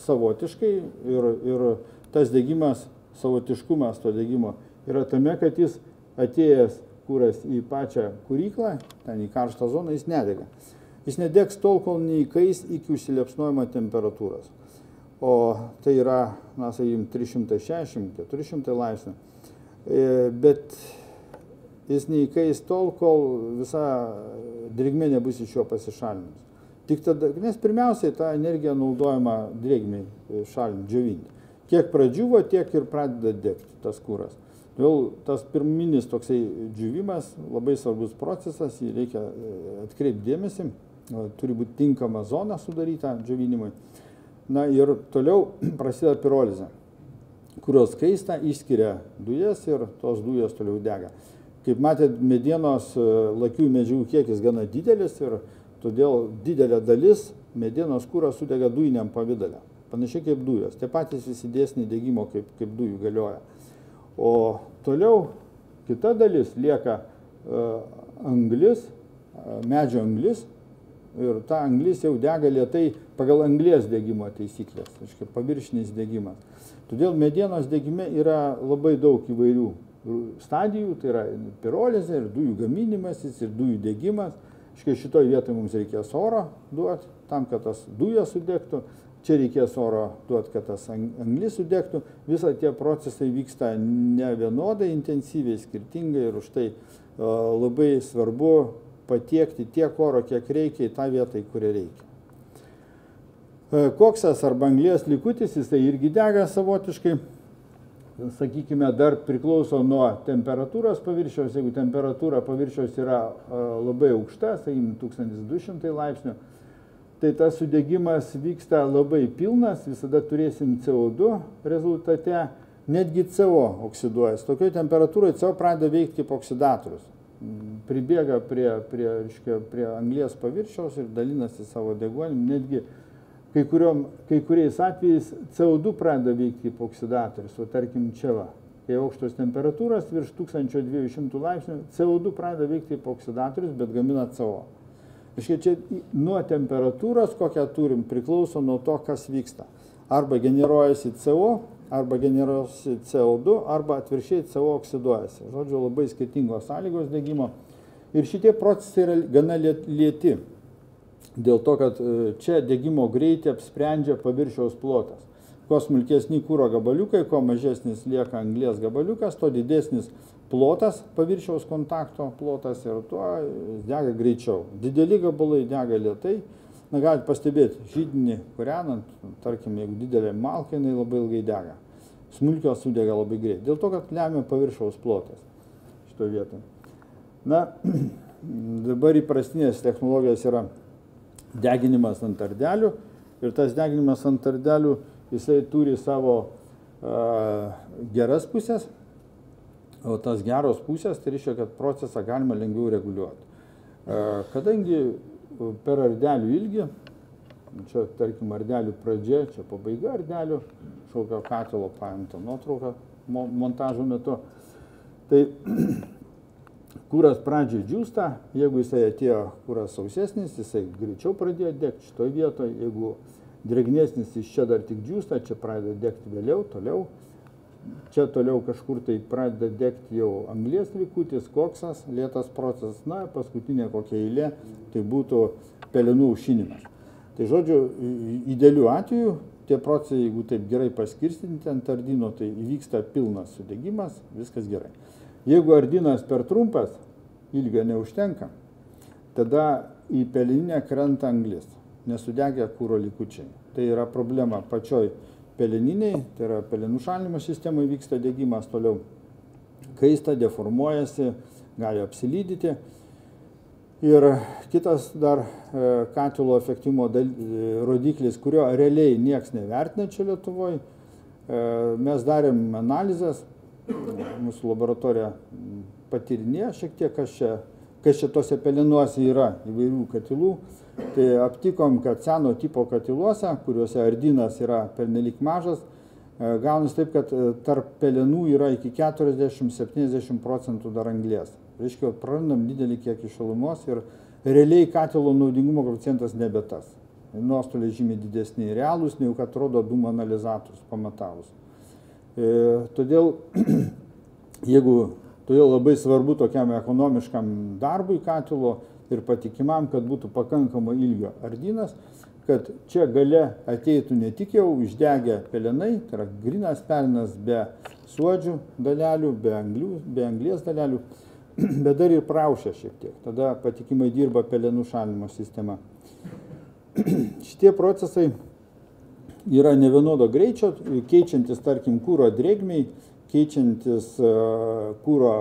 savotiškai ir, ir tas degimas, savotiškumas to degimo yra tame, kad jis atėjęs kūras į pačią kūryklą, ten į karštą zoną, jis nedega. Jis nedegs tol, kol neįkais iki užsiliepsnojimo temperatūros. O tai yra, na, sakykime, 360-400 laipsnių. E, bet jis neįkais tol, kol visa drėgmė nebus iš jo pasišalinus. Tik tada, nes pirmiausiai ta energija naudojama drėgmiai šalinti, džiovinti. Kiek pradžiuvo, tiek ir pradeda degti tas kūras. Todėl tas pirminis toksai džiuvimas labai svarbus procesas, jį reikia e, atkreipti dėmesį, turi būti tinkama zona sudaryta džiovinimui. Na ir toliau prasideda pirolizė, kurios kaista išskiria dujas ir tos dujos toliau dega. Kaip matėt, medienos e, lakių medžiagų kiekis gana didelis ir todėl didelė dalis medienos kūro sudega dujiniam pavydalę. Panašiai kaip dujos. Tie patys visi dėsniai degimo kaip, kaip dujų galioja. O toliau kita dalis lieka e, anglis, e, medžio anglis ir ta anglis jau dega lietai pagal anglės degimo taisyklės, aiškiai, paviršinis degimas. Todėl medienos degime yra labai daug įvairių stadijų, tai yra pirolizė ir dujų gaminimasis ir dujų degimas. Štai šitoje vietoje mums reikės oro duoti, tam, kad tas dujas sudegtų. Čia reikės oro duoti, kad tas anglis sudegtų. Visą tie procesai vyksta ne vienodai intensyviai, skirtingai ir už tai labai svarbu patiekti tiek oro, kiek reikia į tą vietą, į kurią reikia. Koksas arba anglės likutis, jisai irgi dega savotiškai, sakykime, dar priklauso nuo temperatūros paviršiaus. Jeigu temperatūra paviršiaus yra labai aukšta, sakykime, 1200 laipsnių, tai tas sudegimas vyksta labai pilnas, visada turėsim CO2 rezultate, netgi CO oksiduojas. Tokioj temperatūroje CO pradeda veikti kaip oksidatorius. Pribėga prie, prie, reiškia, prie anglės paviršiaus ir dalinasi savo deguonim, netgi kai, kuriom, kai kuriais atvejais CO2 pradeda veikti kaip oksidatorius, o tarkim čia va, kai aukštos temperatūros virš 1200 laipsnių, CO2 pradeda veikti kaip oksidatorius, bet gamina CO. Iškai čia nuo temperatūros, kokią turim, priklauso nuo to, kas vyksta. Arba generuojasi CO, arba generuojasi CO2, arba atviršiai CO oksiduojasi. Žodžiu, labai skirtingos sąlygos degimo. Ir šitie procesai yra gana lieti. Dėl to, kad e, čia degimo greitį apsprendžia paviršiaus plotas. Kuo smulkesni kūro gabaliukai, kuo mažesnis lieka anglės gabaliukas, tuo didesnis plotas, paviršiaus kontakto plotas ir tuo dega greičiau. Dideli gabalai dega lietai. Na, galite pastebėti, žydinį kūrenant, tarkim, jeigu didelė malka, jinai labai ilgai dega. Smulkios sudega labai greit. Dėl to, kad lemia paviršiaus plotas šitoje vietoje. Na, dabar įprastinės technologijos yra deginimas ant ardelių ir tas deginimas ant ardelių jisai turi savo uh, geras pusės, o tas geros pusės tai reiškia, kad procesą galima lengviau reguliuoti. Uh, kadangi per ardelių ilgį, čia tarkim ardelių pradžia, čia pabaiga ardelių, šaukio katilo paimta nuotrauka montažo metu, tai Kūras pradžioj džiūsta, jeigu jisai atėjo kūras sausesnis, jisai greičiau pradėjo degti šitoje vietoje, jeigu drėgnesnis iš čia dar tik džiūsta, čia pradeda degti vėliau, toliau. Čia toliau kažkur tai pradeda degti jau anglės likutis, koksas, lėtas procesas, na, paskutinė kokia eilė, tai būtų pelenų aušinimas. Tai žodžiu, idealiu atveju tie procesai, jeigu taip gerai paskirstinti ant ardino, tai įvyksta pilnas sudegimas, viskas gerai. Jeigu ardinas per trumpas, ilgio neužtenka, tada į peleninę krenta anglis, nesudegę kūro likučiai. Tai yra problema pačioj peleniniai, tai yra pelenų šalinimo sistemoje vyksta degimas toliau. Kaista, deformuojasi, gali apsilydyti. Ir kitas dar e, katilo efektyvumo rodiklis, kurio realiai nieks nevertina čia Lietuvoje. Mes darėm analizės, mūsų laboratorija patyrinėjo šiek tiek, kas čia, kas čia tose pelinuose yra įvairių katilų. Tai aptikom, kad seno tipo katiluose, kuriuose ardinas yra pernelik mažas, e, gaunasi taip, kad e, tarp pelenų yra iki 40-70 procentų dar anglės. Reiškia, prarandam didelį kiekį šilumos ir realiai katilo naudingumo koeficientas nebe tas. Nuostoliai žymiai didesni realūs, negu kad rodo dūmų analizatorius pamatavus. E, todėl, jeigu, todėl labai svarbu tokiam ekonomiškam darbui katilo ir patikimam, kad būtų pakankamo ilgio ardynas, kad čia gale ateitų ne tik jau išdegę pelenai, tai yra grinas pelinas be suodžių dalelių, be, anglių, be anglės dalelių, bet dar ir praušia šiek tiek. Tada patikimai dirba pelenų šalinimo sistema. Šitie procesai yra nevienodo greičio, keičiantis, tarkim, kūro drėgmiai, keičiantis kūro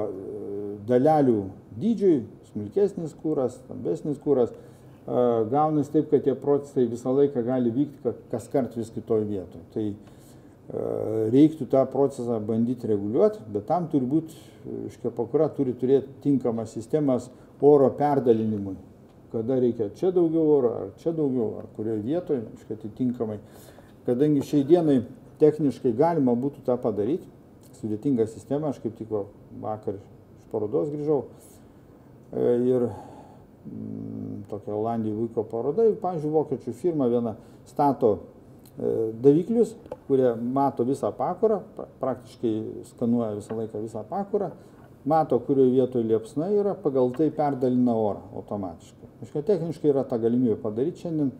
dalelių dydžiui, smulkesnis kūras, stambesnis kūras, gaunasi taip, kad tie procesai visą laiką gali vykti kas kart vis kitoje vietoje. Tai reiktų tą procesą bandyti reguliuoti, bet tam turi būti, iškia pakura turi turėti tinkamas sistemas oro perdalinimui. Kada reikia čia daugiau oro, ar čia daugiau, ar kurioje vietoje, iškia atitinkamai. Kadangi šiai dienai techniškai galima būtų tą padaryti, sudėtinga sistema, aš kaip tik vakar iš parodos grįžau ir mm, tokia Olandijai vyko paroda ir, pavyzdžiui, vokiečių firma viena stato e, daviklius, kurie mato visą pakurą, praktiškai skanuoja visą laiką visą pakurą, mato, kurioje vietoje liepsna yra, pagal tai perdalina orą automatiškai. Aišku, techniškai yra ta galimybė padaryti šiandien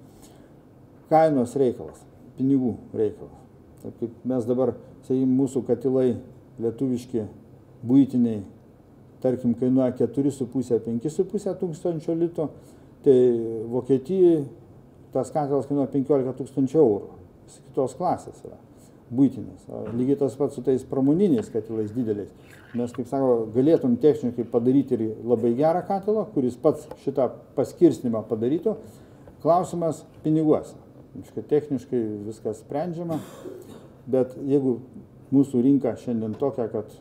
kainos reikalas pinigų reikalas. Taip kaip mes dabar, sakykime, mūsų katilai lietuviški būtiniai, tarkim, kainuoja 4,5-5,5 tūkstančio lito, tai Vokietijai tas katilas kainuoja 15 tūkstančių eurų. Jis kitos klasės yra būtinis. Lygiai tas pats su tais pramoniniais katilais dideliais. Mes, kaip sako, galėtum techniškai padaryti ir labai gerą katilą, kuris pats šitą paskirstimą padarytų. Klausimas piniguose. Iškai techniškai viskas sprendžiama, bet jeigu mūsų rinka šiandien tokia, kad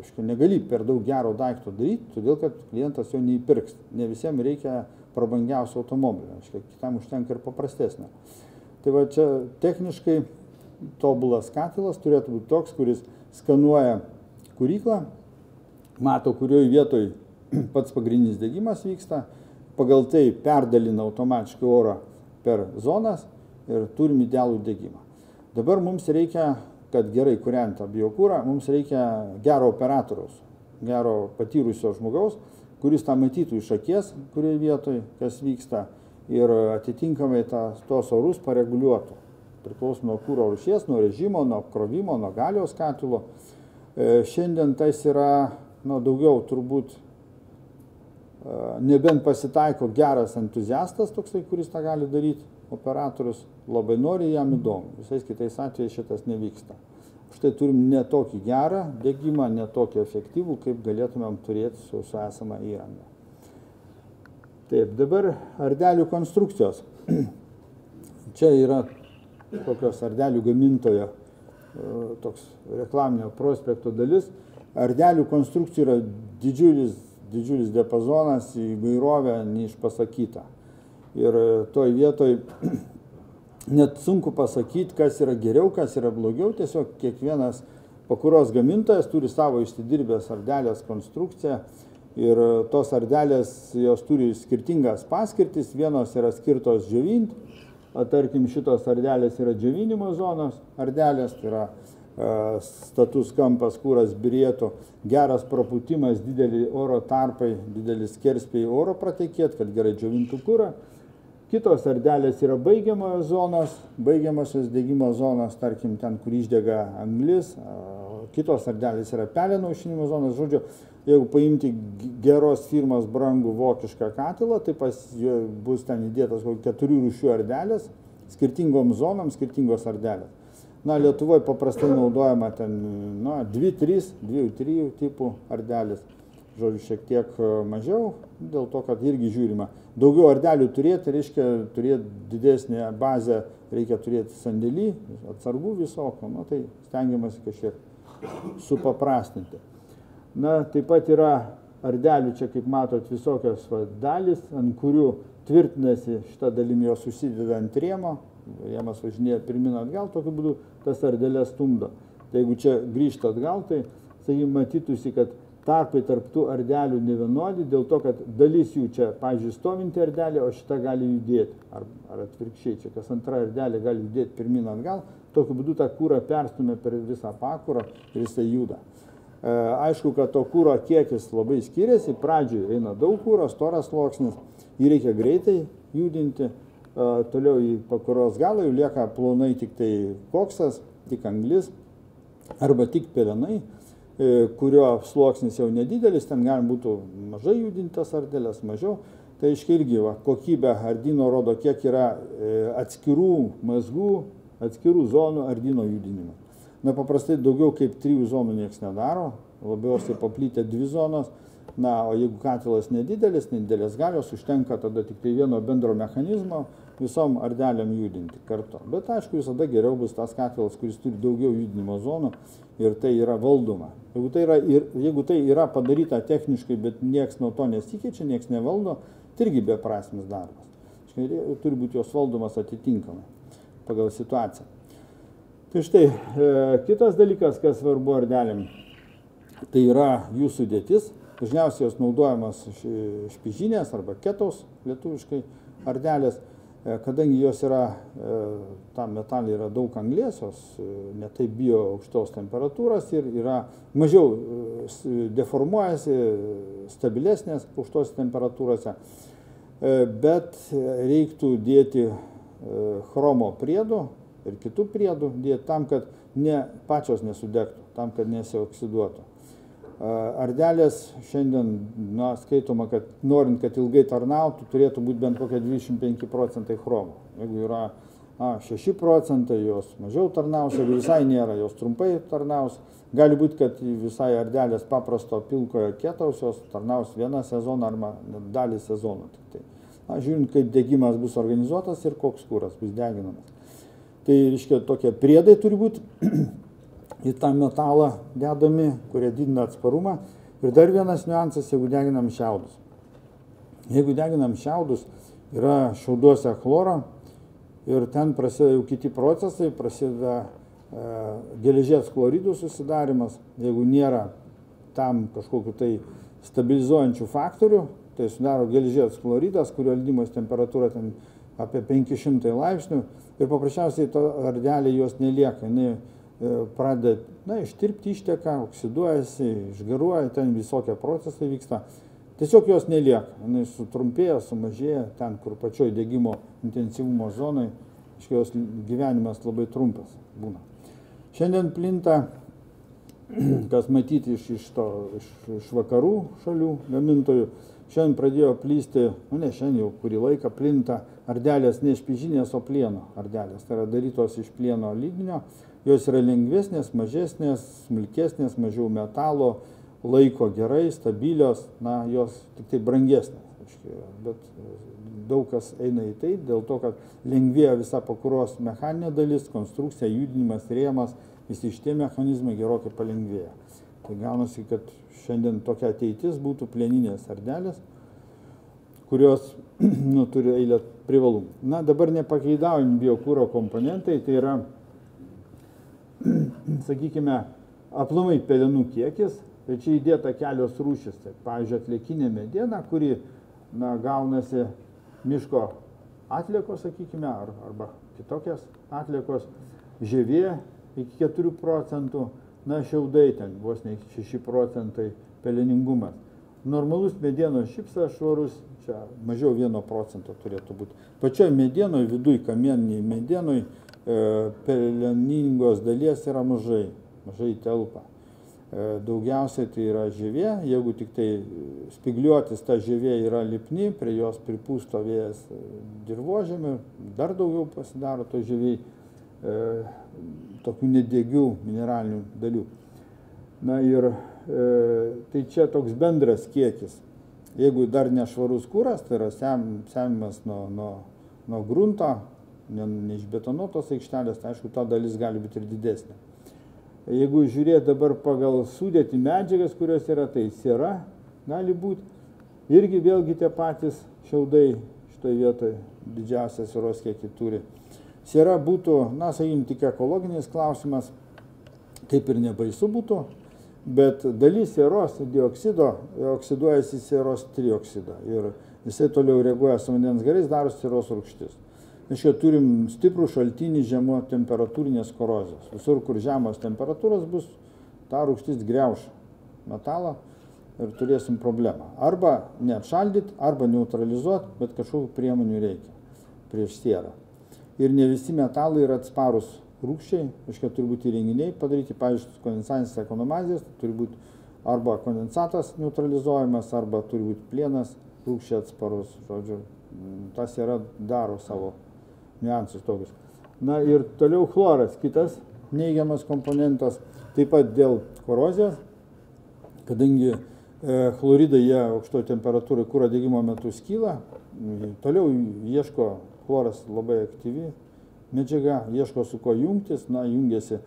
iškai, negali per daug gero daikto daryti, todėl kad klientas jo neįpirks. Ne visiems reikia prabangiausio automobilio, iškai, kitam užtenka ir paprastesnio. Tai va čia techniškai tobulas katilas turėtų būti toks, kuris skanuoja kuriklą, mato, kurioje vietoje pats pagrindinis degimas vyksta, pagal tai perdalina automatiškai orą per zonas ir turim idealų degimą. Dabar mums reikia, kad gerai kuriant tą biokūrą, mums reikia gero operatoriaus, gero patyrusio žmogaus, kuris tą matytų iš akies, kurioje vietoje kas vyksta ir atitinkamai tą, tos orus pareguliuotų. Priklauso nuo kūro rušies, nuo režimo, nuo krovimo, nuo galios katilo. E, šiandien tais yra nu, daugiau turbūt nebent pasitaiko geras entuziastas toksai, kuris tą gali daryti, operatorius labai nori, jam įdomu. Visais kitais atvejais šitas nevyksta. Štai turim ne tokį gerą degimą, ne tokį efektyvų, kaip galėtumėm turėti su, su esama įranga. Taip, dabar ardelių konstrukcijos. Čia yra tokios ardelių gamintojo e, toks reklaminio prospekto dalis. Ardelių konstrukcijų yra didžiulis, didžiulis diapazonas, įvairovė neišpasakyta. Ir e, toj vietoj net sunku pasakyti, kas yra geriau, kas yra blogiau, tiesiog kiekvienas pakuros gamintojas turi savo išsidirbęs ardelės konstrukciją. Ir e, tos ardelės jos turi skirtingas paskirtis, vienos yra skirtos džiovinti, tarkim šitos ardelės yra džiovinimo zonos. Ardelės, tai yra e, status kampas, kūras birėtų, geras praputimas, dideli oro tarpai, didelis skerspiai oro pratekėt, kad gerai džiovintų kūrą. Kitos ardelės yra baigiamojo zonos, baigiamosios degimo zonos, tarkim, ten, kur išdega anglis, kitos ardelės yra peleno aušinimo zonos, žodžiu, jeigu paimti geros firmos brangų vokišką katilą, tai pas bus ten įdėtas keturių rūšių ardelės, skirtingom zonom skirtingos ardelės. Na, Lietuvoje paprastai naudojama ten, na, 2-3, 2-3 tipų ardelės. Žodžiu, šiek tiek mažiau, dėl to, kad irgi žiūrima. Daugiau ardelių turėti, reiškia turėti didesnę bazę, reikia turėti sandėlį, atsargų visokio, nu, tai stengiamasi kažkiek supaprastinti. Na, taip pat yra ardelių, čia kaip matot, visokios va, dalis, ant kurių tvirtinasi šitą dalimi jos susideda ant rėmo, rėmas važinėja pirmin atgal, tokiu būdu tas ardelės stumdo. Tai jeigu čia grįžta atgal, tai, sakykime, matytųsi, kad tarpai tarptų ardelių nevienodi, dėl to, kad dalis jų čia, pavyzdžiui, stovinti ardelė, o šita gali judėti, ar, ar atvirkščiai, čia kas antra ardelė gali judėti pirmin atgal, tokiu būdu tą kūrą perstumė per visą pakurą ir jisai juda. E, aišku, kad to kūro kiekis labai skiriasi, pradžioje eina daug kūro, storas sluoksnis, jį reikia greitai judinti, e, toliau į pakuros galą jau lieka plonai tik tai koksas, tik anglis arba tik pelenai, kurio sluoksnis jau nedidelis, ten galima būtų mažai judintas ardelės, mažiau. Tai iškai irgi va, kokybė ardino rodo, kiek yra atskirų mazgų, atskirų zonų ardino judinimo. Na, paprastai daugiau kaip trijų zonų niekas nedaro, labiausiai paplytę dvi zonos. Na, o jeigu katilas nedidelis, nedidelės galios, užtenka tada tik tai vieno bendro mechanizmo visom ardelėm judinti kartu. Bet aišku, visada geriau bus tas katilas, kuris turi daugiau judinimo zonų ir tai yra valdoma. Jeigu tai yra, ir, jeigu tai yra padaryta techniškai, bet niekas nuo to nesikeičia, niekas nevaldo, tai irgi beprasmis darbas. Turi būti jos valdomas atitinkamai pagal situaciją. Tai štai, e, kitas dalykas, kas svarbu ardelėm, tai yra jų sudėtis. Dažniausiai jos naudojamas špižinės arba ketos, lietuviškai ardelės, kadangi jos yra, e, tam metalai yra daug anglės, jos netai bijo aukštos temperatūros ir yra mažiau deformuojasi, stabilesnės aukštos temperatūrose, bet reiktų dėti chromo priedų, ir kitų priedų dėti tam, kad ne, pačios nesudegtų, tam, kad nesioksiduotų. Ardelės šiandien na, skaitoma, kad norint, kad ilgai tarnautų, turėtų būti bent kokie 25 procentai chromo. Jeigu yra na, 6 procentai, jos mažiau tarnaus, jeigu visai nėra, jos trumpai tarnaus. Gali būti, kad visai ardelės paprasto pilkojo kietausios tarnaus vieną sezoną arba dalį sezono. Tik tai. Na, žiūrint, kaip degimas bus organizuotas ir koks kūras bus deginamas. Tai, reiškia, tokie priedai turi būti į tą metalą dedami, kurie didina atsparumą. Ir dar vienas niuansas, jeigu deginam šiaudus. Jeigu deginam šiaudus, yra šiauduose chloro ir ten prasideda jau kiti procesai, prasideda e, geležies chloridų susidarimas. Jeigu nėra tam kažkokiu tai stabilizuojančių faktorių, tai sudaro geležies chloridas, kurio lydimos temperatūra ten apie 500 laipsnių ir paprasčiausiai to ardelė jos nelieka. Jis pradeda na, ištirpti išteka, oksiduojasi, išgaruoja, ten visokie procesai vyksta. Tiesiog jos nelieka. Jis sutrumpėja, sumažėja ten, kur pačioj degimo intensyvumo zonai, iš jos gyvenimas labai trumpas būna. Šiandien plinta, kas matyti iš, iš, to, iš, iš vakarų šalių gamintojų, Šiandien pradėjo plysti, nu ne šiandien jau kurį laiką plinta ardelės ne iš pižinės, o plieno ardelės. Tai yra darytos iš plieno lydinio. Jos yra lengvesnės, mažesnės, smulkesnės, mažiau metalo, laiko gerai, stabilios, na, jos tik tai brangesnės. Aiškia, bet daug kas eina į tai dėl to, kad lengvėja visa pakuros mechaninė dalis, konstrukcija, judinimas, rėmas, visi šitie mechanizmai gerokai palengvėja. Tai gaunasi, kad šiandien tokia ateitis būtų plieninės sardelės, kurios nu, turi eilę privalumų. Na, dabar nepakeidaujami biokūro komponentai, tai yra, sakykime, aplamai pelenų kiekis, tai čia įdėta kelios rūšis. Tai, pavyzdžiui, atliekinė mediena, kuri na, gaunasi miško atliekos, sakykime, ar, arba kitokias atliekos, ževė iki 4 procentų, na, šiaudai ten vos ne 6 procentai peleningumas. Normalus medienos šipsas švarus, čia mažiau 1 procento turėtų būti. Pačioje medienoje, viduj kamieniniai medienoje, peleningos dalies yra mažai, mažai telpa. E, daugiausiai tai yra živė, jeigu tik tai spigliuotis ta živė yra lipni, prie jos pripūsto vėjas e, dirbožėmį, dar daugiau pasidaro to žyviai e, tokių nedėgių mineralinių dalių. Na ir e, tai čia toks bendras kiekis. Jeigu dar nešvarus kūras, tai yra sem, semimas nuo, nuo, nuo grunto, neišbetonuotos aikštelės, tai aišku, ta dalis gali būti ir didesnė. Jeigu žiūrėt dabar pagal sudėti medžiagas, kurios yra, tai sėra gali būti. Irgi vėlgi tie patys šiaudai šitoje vietoje didžiausią sėros kiekį turi. Sėra būtų, na, sakykim, tik ekologinis klausimas, kaip ir nebaisu būtų, bet dalis sėros dioksido oksiduojasi sėros trioksidą ir jisai toliau reaguoja su vandens garais, daro sėros rūgštis. Reiškia, turim stiprų šaltinį žemo temperatūrinės korozijos. Visur, kur žemos temperatūros bus, ta rūgštis greuš metalą ir turėsim problemą. Arba neatšaldyti, arba neutralizuoti, bet kažkokių priemonių reikia prieš sierą. Ir ne visi metalai yra atsparus rūkščiai, reiškia, turi būti įrenginiai padaryti, pavyzdžiui, kondensacinės ekonomazijas, turi būti arba kondensatas neutralizuojamas, arba turi būti plienas rūkščiai atsparus. Žodžiu, tas yra daro savo niuansus tokius. Na ir toliau chloras, kitas neigiamas komponentas, taip pat dėl korozijos, kadangi e, chloridai jie aukšto temperatūrai kūro degimo metu skyla, toliau ieško chloras labai aktyvi medžiaga, ieško su ko jungtis, na, jungiasi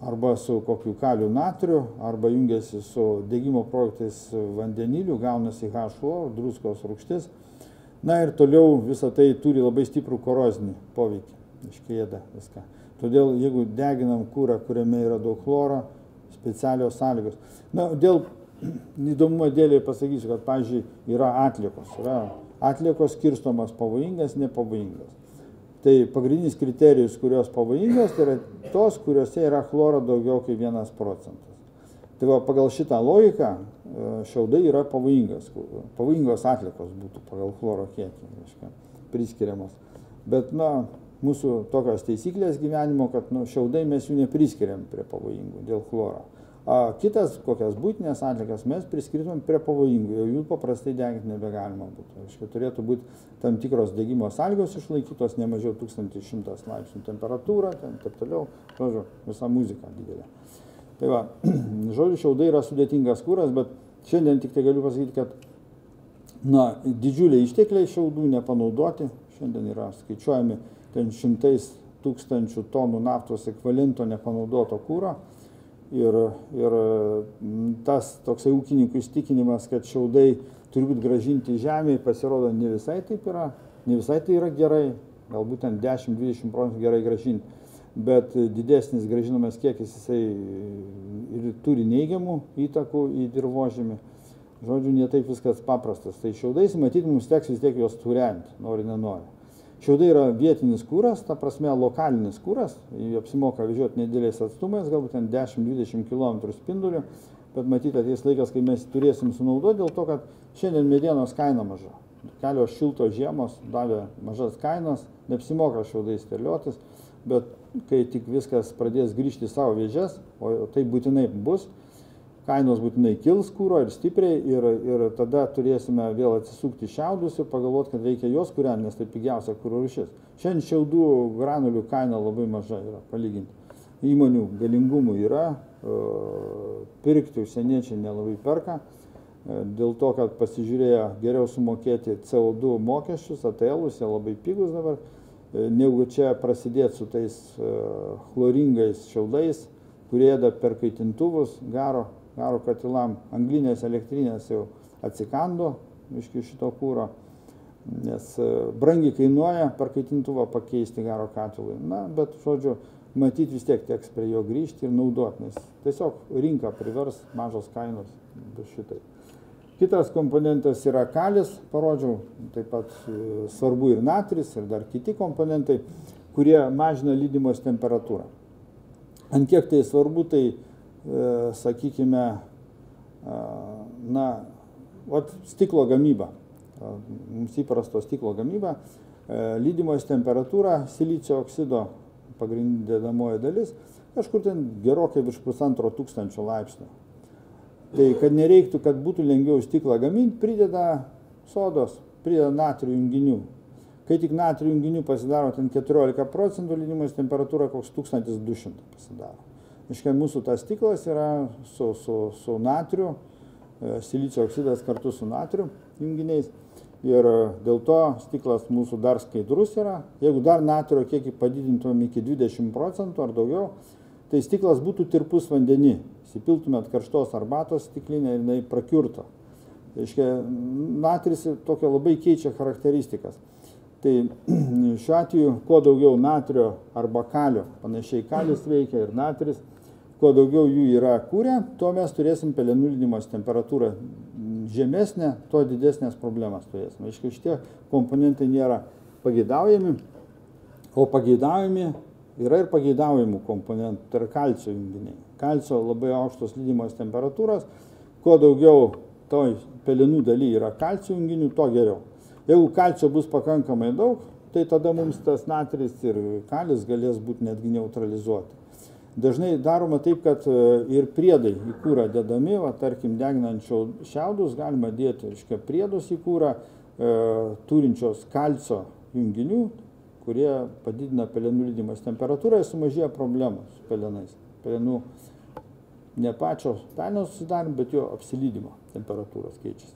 arba su kokiu kaliu natriu, arba jungiasi su degimo projektais vandeniliu, gaunasi HO, druskos rūgštis. Na ir toliau visą tai turi labai stiprų korozinį poveikį, iškėda viską. Todėl jeigu deginam kūrą, kuriame yra daug chloro, specialios sąlygos. Na, dėl įdomumo dėliai pasakysiu, kad, pavyzdžiui, yra atliekos. Yra atliekos skirstomas pavojingas, nepavojingas. Tai pagrindinis kriterijus, kurios pavojingos, tai yra tos, kuriuose yra chloro daugiau kaip vienas procentas. Tai va, pagal šitą logiką e, šiaudai yra pavojingas, pavojingos atlikos būtų pagal chloro kiekį, reiškia, priskiriamos. Bet, na, mūsų tokios taisyklės gyvenimo, kad nu, šiaudai mes jų nepriskiriam prie pavojingų dėl chloro. O kitas, kokias būtinės atlikas mes priskirtumėm prie pavojingų, jau jų paprastai deginti nebegalima būtų. Aiškiai, turėtų būti tam tikros degimo sąlygos išlaikytos, ne mažiau 1100 laipsnių temperatūra, ten taip toliau, žodžiu, visa muzika didelė. Tai va, žodžiu, šiaudai yra sudėtingas kūras, bet šiandien tik tai galiu pasakyti, kad na, didžiuliai ištekliai šiaudų nepanaudoti, šiandien yra skaičiuojami ten šimtais tūkstančių tonų naftos ekvivalento nepanaudoto kūro. Ir, ir tas toksai ūkininkų įstikinimas, kad šiaudai turi būti gražinti žemėje, pasirodo ne visai taip yra, ne visai tai yra gerai, galbūt ten 10-20 procentų gerai gražinti bet didesnis gražinamas kiekis jisai ir turi neigiamų įtakų į dirbožėmį. Žodžiu, netaip viskas paprastas. Tai šiaudais, matyt, mums teks vis tiek juos turenti, nori, nenori. Šiaudai yra vietinis kūras, ta prasme lokalinis kūras, jį apsimoka važiuoti nedėliais atstumais, galbūt ten 10-20 km spinduliu, bet matyt, ateis laikas, kai mes turėsim sunaudoti dėl to, kad šiandien medienos kaina maža. Kelios šiltos žiemos davė mažas kainas, neapsimoka šiaudais terliotis bet kai tik viskas pradės grįžti į savo vėžes, o tai būtinai bus, kainos būtinai kils kūro ir stipriai ir, ir tada turėsime vėl atsisukti šiaudus ir pagalvoti, kad reikia juos kūrenti, nes tai pigiausia kūro rušis. Šiandien šiaudų granulių kaina labai maža yra palyginti. Įmonių galingumų yra, pirkti užsieniečiai nelabai perka, dėl to, kad pasižiūrėjo geriau sumokėti CO2 mokesčius, ATL-us, jie labai pigus dabar, negu čia prasidėti su tais chloringais šiaudais, kurie ėda per kaitintuvus garo, garo katilam, anglinės elektrinės jau atsikando iš šito kūro nes brangiai kainuoja per kaitintuvą pakeisti garo katilui. Na, bet, žodžiu, matyti vis tiek teks prie jo grįžti ir naudoti, nes tiesiog rinka privers mažos kainos šitai. Kitas komponentas yra kalis, parodžiau, taip pat svarbu ir natris, ir dar kiti komponentai, kurie mažina lydimos temperatūrą. Ant kiek tai svarbu, tai, e, sakykime, na, vat, stiklo gamyba mums įprasto stiklo gamyba, lydimos temperatūra silicio oksido pagrindinė dedamoji dalis kažkur ten gerokai virš pusantro tūkstančio laipsnių. Tai kad nereiktų, kad būtų lengviau stiklą gaminti, prideda sodos, prideda natrio junginių. Kai tik natrio junginių pasidaro ten 14 procentų, lydimos temperatūra koks 1200 pasidaro. Iškai mūsų tas stiklas yra su, su, su natriu, silicio oksidas kartu su natriu junginiais ir dėl to stiklas mūsų dar skaidrus yra. Jeigu dar natrio kiekį padidintumėm iki 20 procentų ar daugiau, tai stiklas būtų tirpus vandenį. Įsipiltumėt karštos arbatos stiklinę ir jinai prakiurto. Tai reiškia, natris tokia labai keičia charakteristikas. Tai šiuo atveju, kuo daugiau natrio arba kalio, panašiai kalis veikia ir natris, kuo daugiau jų yra kūrę, tuo mes turėsim pelenų lydimos temperatūrą žemesnė, tuo didesnės problemas turėsim. Aiškiai, šitie komponentai nėra pageidaujami, o pageidaujami yra ir pageidaujamų komponentų, tai yra kalcio junginiai. Kalcio labai aukštos lydimos temperatūros, kuo daugiau toj pelenų daly yra kalcio junginių, tuo geriau. Jeigu kalcio bus pakankamai daug, tai tada mums tas natris ir kalis galės būti netgi neutralizuoti dažnai daroma taip, kad e, ir priedai į kūrą dedami, va, tarkim, deginančio šiaudus galima dėti, reiškia, priedus į kūrą, e, turinčios kalcio junginių, kurie padidina pelenų lydimas temperatūrą ir sumažėja problemų su pelenais. Pelenų ne pačio pelno susidarim, bet jo apsilydimo temperatūros keičiasi.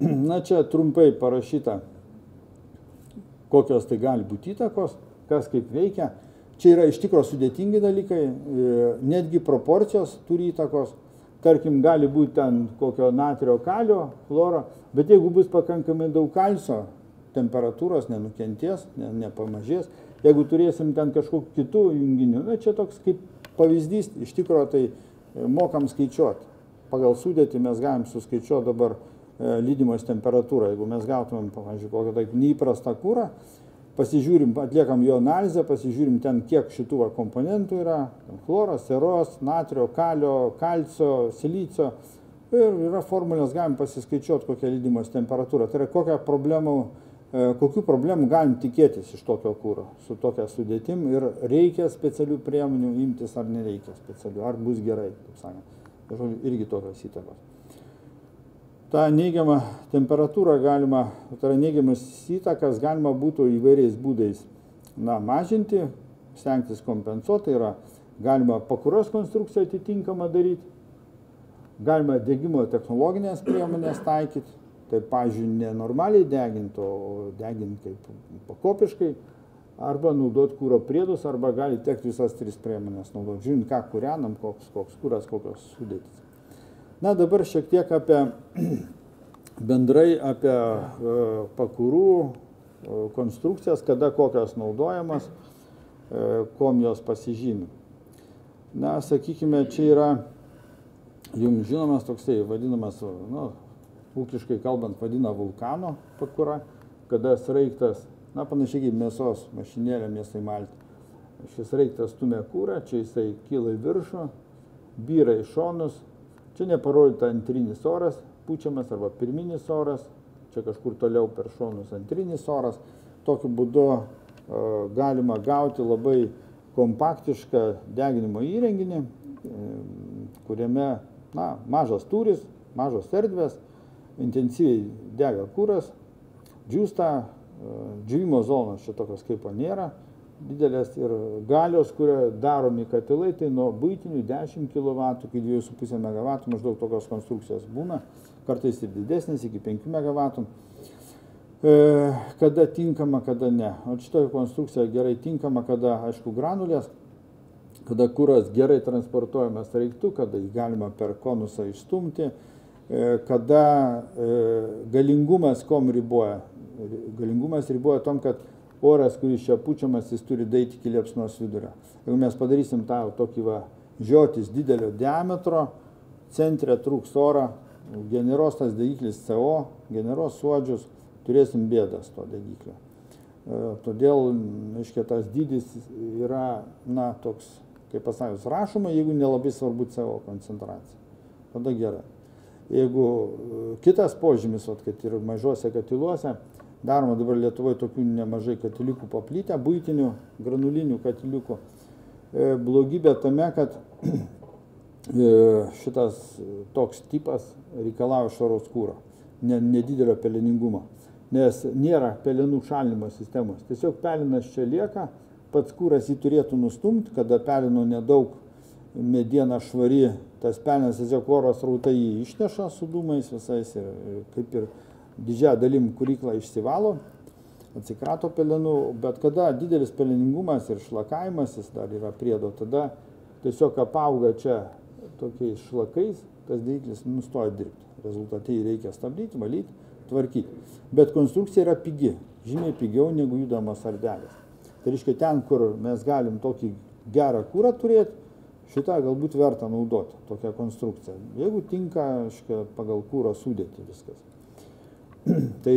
Na čia trumpai parašyta, kokios tai gali būti įtakos, kas kaip veikia. Čia yra iš tikro sudėtingi dalykai, e, netgi proporcijos turi įtakos. Tarkim, gali būti ten kokio natrio kalio, chloro, bet jeigu bus pakankamai daug kalcio, temperatūros nenukentės, ne, nepamažės. Jeigu turėsim ten kažkokių kitų junginių, na čia toks kaip pavyzdys, iš tikrųjų tai e, mokam skaičiuoti. Pagal sudėtį mes galim suskaičiuoti dabar e, lydimos temperatūrą. Jeigu mes gautumėm, pavyzdžiui, kokią tai neįprastą kūrą, pasižiūrim, atliekam jo analizę, pasižiūrim ten, kiek šitų komponentų yra, chloras, seros, natrio, kalio, kalcio, silicio. Ir yra formulės, galim pasiskaičiuoti, kokia lydimos temperatūra. Tai yra kokią problemų, e, kokių problemų galim tikėtis iš tokio kūro, su tokia sudėtim ir reikia specialių priemonių imtis ar nereikia specialių, ar bus gerai, taip sakant. Irgi tokios įtakos tą neigiamą temperatūrą galima, tai yra neigiamas įtakas galima būtų įvairiais būdais na, mažinti, stengtis kompensuoti, tai yra galima pakuros konstrukciją atitinkamą daryti, galima degimo technologinės priemonės taikyti, tai, pažiūrėjau, ne normaliai deginti, o deginti kaip pakopiškai, arba naudoti kūro priedus, arba gali tekti visas tris priemonės naudoti, žiūrint, ką kūrenam, koks, koks kūras, kokios sudėtis. Na dabar šiek tiek apie bendrai apie e, pakurų e, konstrukcijas, kada kokios naudojamas, e, kom jos pasižymi. Na, sakykime, čia yra jums žinomas toksai vadinamas, nu, ūkiškai kalbant, vadina vulkano pakura, kada sraigtas, na, panašiai kaip mėsos mašinėlė mėsai malti. Šis sraigtas stumia kūrą, čia jisai kyla į viršų, byra į šonus, Čia neparodyta antrinis oras pučiamas arba pirminis oras, čia kažkur toliau per šonus antrinis oras. Tokiu būdu e, galima gauti labai kompaktišką deginimo įrenginį, e, kuriame na, mažas turis, mažos erdvės, intensyviai dega kūras, džiūsta, e, džiūvimo zonos čia tokios kaip nėra, didelės ir galios, kurie daromi katilai, tai nuo būtinių 10 kW iki 2,5 MW maždaug tokios konstrukcijos būna, kartais ir didesnės iki 5 MW. E, kada tinkama, kada ne. O šitoje konstrukcija gerai tinkama, kada, aišku, granulės, kada kuras gerai transportuojamas reiktų, kada jį galima per konusą išstumti, kada e, galingumas kom riboja. Galingumas riboja tom, kad oras, kuris čia pučiamas, jis turi daiti iki liepsnos vidurio. Jeigu mes padarysim tą tokį va, žiotis didelio diametro, centre trūks orą, generos tas degiklis CO, generos suodžius, turėsim bėdas to degiklio. E, todėl, aiškiai, tas dydis yra, na, toks, kaip pasakius, rašoma, jeigu nelabai svarbu CO koncentracija. Tada gerai. Jeigu e, kitas požymis, vat, kad ir mažose katiluose, Daroma dabar Lietuvoje tokių nemažai katiliukų paplytę, būtinių, granulinių katiliukų. E, blogybė tame, kad e, šitas toks tipas reikalauja švaros kūro, nedidelio peleningumo, nes nėra pelenų šalinimo sistemos. Tiesiog pelinas čia lieka, pats kūras jį turėtų nustumti, kada pelino nedaug, mediena švari, tas pelinas tiesiog oro srautai jį išneša su dūmais visais ir kaip ir didžiąją dalim kuriklą išsivalo, atsikrato pelenų, bet kada didelis peleningumas ir šlakavimas, jis dar yra priedo, tada tiesiog apauga čia tokiais šlakais, tas daiklis nustoja dirbti. Rezultatai reikia stabdyti, valyti, tvarkyti. Bet konstrukcija yra pigi, žymiai pigiau negu judamas ardelis. Tai reiškia, ten, kur mes galim tokį gerą kūrą turėti, šitą galbūt verta naudoti, tokią konstrukciją. Jeigu tinka, aiškia, pagal kūro sudėti viskas. tai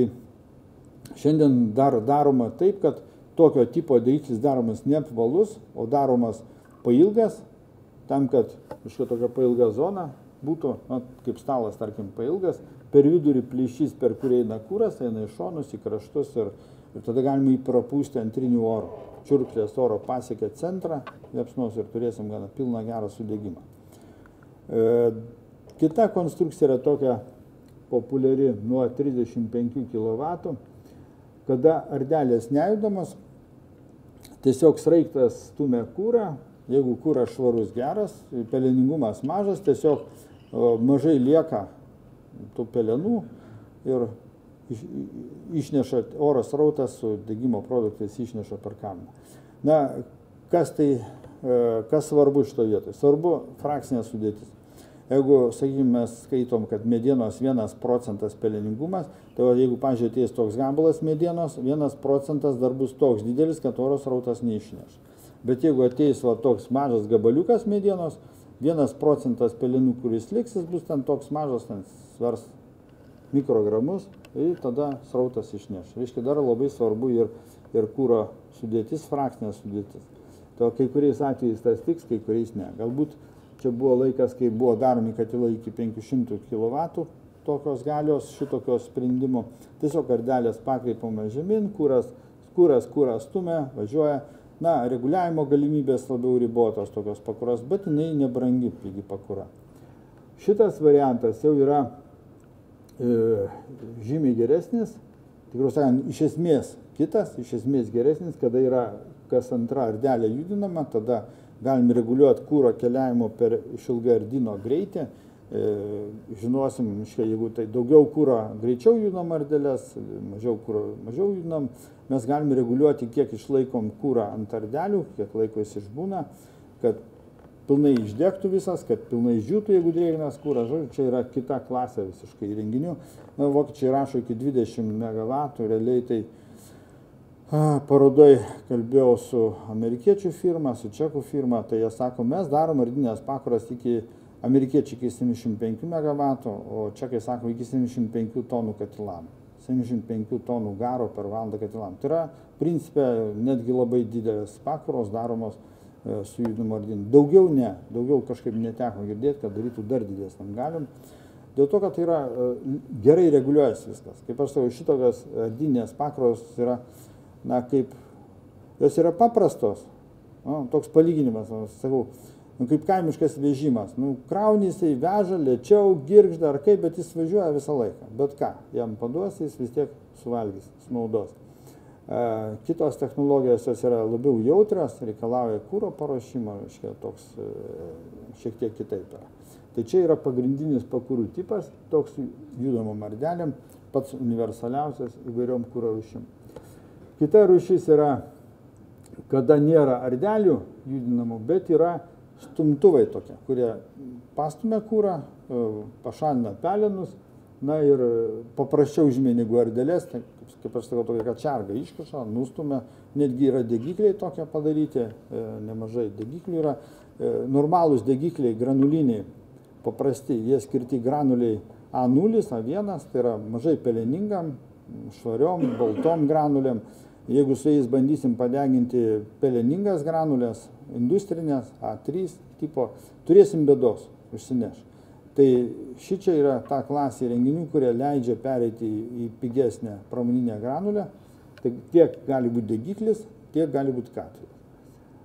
šiandien dar daroma taip, kad tokio tipo daiklis daromas ne apvalus, o daromas pailgas, tam, kad iškia tokia pailga zona būtų, na, kaip stalas, tarkim, pailgas, per vidurį plyšys, per kurį eina kūras, eina iš šonus, į kraštus ir, ir tada galima jį prapūsti antrinių oro. Čiurklės oro pasiekia centrą, liepsnos ir turėsim gana pilną gerą sudėgymą. E, kita konstrukcija yra tokia populiari nuo 35 kW, kada ardelės nejudamas, tiesiog sraigtas stumia kūrą, jeigu kūras švarus geras, peleningumas mažas, tiesiog mažai lieka tų pelenų ir išneša oras rautas su degimo produktais išneša per kaminą. Na, kas tai, e, kas svarbu šito vietoje? Svarbu frakcinė sudėtis. Jeigu, sakykime, mes skaitom, kad medienos 1 procentas peleningumas, tai jeigu, pažiūrėjau, ateis toks gabalas medienos, 1 procentas dar bus toks didelis, kad oros rautas neišneš. Bet jeigu ateis va, toks mažas gabaliukas medienos, 1 procentas pelenų, kuris liks, jis bus ten toks mažas, ten svers mikrogramus ir tada srautas išneš. Reiškia, dar labai svarbu ir, ir kūro sudėtis, frakcinė sudėtis. To kai kuriais atvejais tas tiks, kai kuriais ne. Galbūt Čia buvo laikas, kai buvo daromi katilai iki 500 kW tokios galios šitokios sprendimo. Tiesiog kardelės pakreipama žemyn, kūras, kūras, kūras stumia, važiuoja. Na, reguliavimo galimybės labiau ribotos tokios pakuros, bet jinai nebrangi pigi pakura. Šitas variantas jau yra žymiai geresnis, tikrai sakant, iš esmės kitas, iš esmės geresnis, kada yra kas antra ardelė judinama, tada galim reguliuoti kūro keliavimo per išilgą ardino greitį. E, žinosim, miškai, jeigu tai daugiau kūro greičiau judam ardelės, mažiau kūro mažiau judam, mes galim reguliuoti, kiek išlaikom kūrą ant ardelių, kiek laiko jis išbūna, kad pilnai išdegtų visas, kad pilnai išdžiūtų, jeigu drėgnas kūras. Žodžiu, čia yra kita klasė visiškai įrenginių. Na, vokiečiai rašo iki 20 MW, realiai tai parodoj kalbėjau su amerikiečių firma, su čekų firma, tai jie sako, mes darom ardinės pakuras iki amerikiečiai iki 75 MW, o čekai sako iki 75 tonų katilam. 75 tonų garo per valandą katilam. Tai yra, principė, netgi labai didelės pakuros daromos su judumo ardiniu. Daugiau ne, daugiau kažkaip neteko girdėti, kad darytų dar didesniam galim. Dėl to, kad tai yra e, gerai reguliuojasi viskas. Kaip aš sakau, šitokios ardinės pakuros yra na, kaip, jos yra paprastos. Nu, toks palyginimas, nu, sakau, nu, kaip kaimiškas vežimas. Nu, krauni jisai veža, lėčiau, girgžda ar kaip, bet jis važiuoja visą laiką. Bet ką, jam paduos, jis vis tiek suvalgys, sunaudos. Kitos technologijos jos yra labiau jautrios, reikalauja kūro paruošimo, reiškia, toks e, šiek tiek kitaip yra. Tai čia yra pagrindinis pakūrų tipas, toks judamo mardelėm, pats universaliausias įvairiom kūro rušim. Kita rušis yra, kada nėra ardelių judinamų, bet yra stumtuvai tokie, kurie pastumia kūrą, e, pašalina pelenus, na ir paprasčiau žymiai negu ardelės, tai, kaip aš sakau, tokia kačerga iškiša, nustumia, netgi yra degikliai tokie padaryti, e, nemažai degiklių yra, e, normalūs degikliai, granuliniai, paprasti, jie skirti granuliai A0, A1, tai yra mažai peleningam, švariom, baltom granulėm. Jeigu su jais bandysim padeginti peleningas granulės, industrinės, A3 tipo, turėsim bėdos, užsineš. Tai ši čia yra ta klasė renginių, kurie leidžia pereiti į pigesnę pramoninę granulę. Tai tiek gali būti degiklis, tiek gali būti katilas.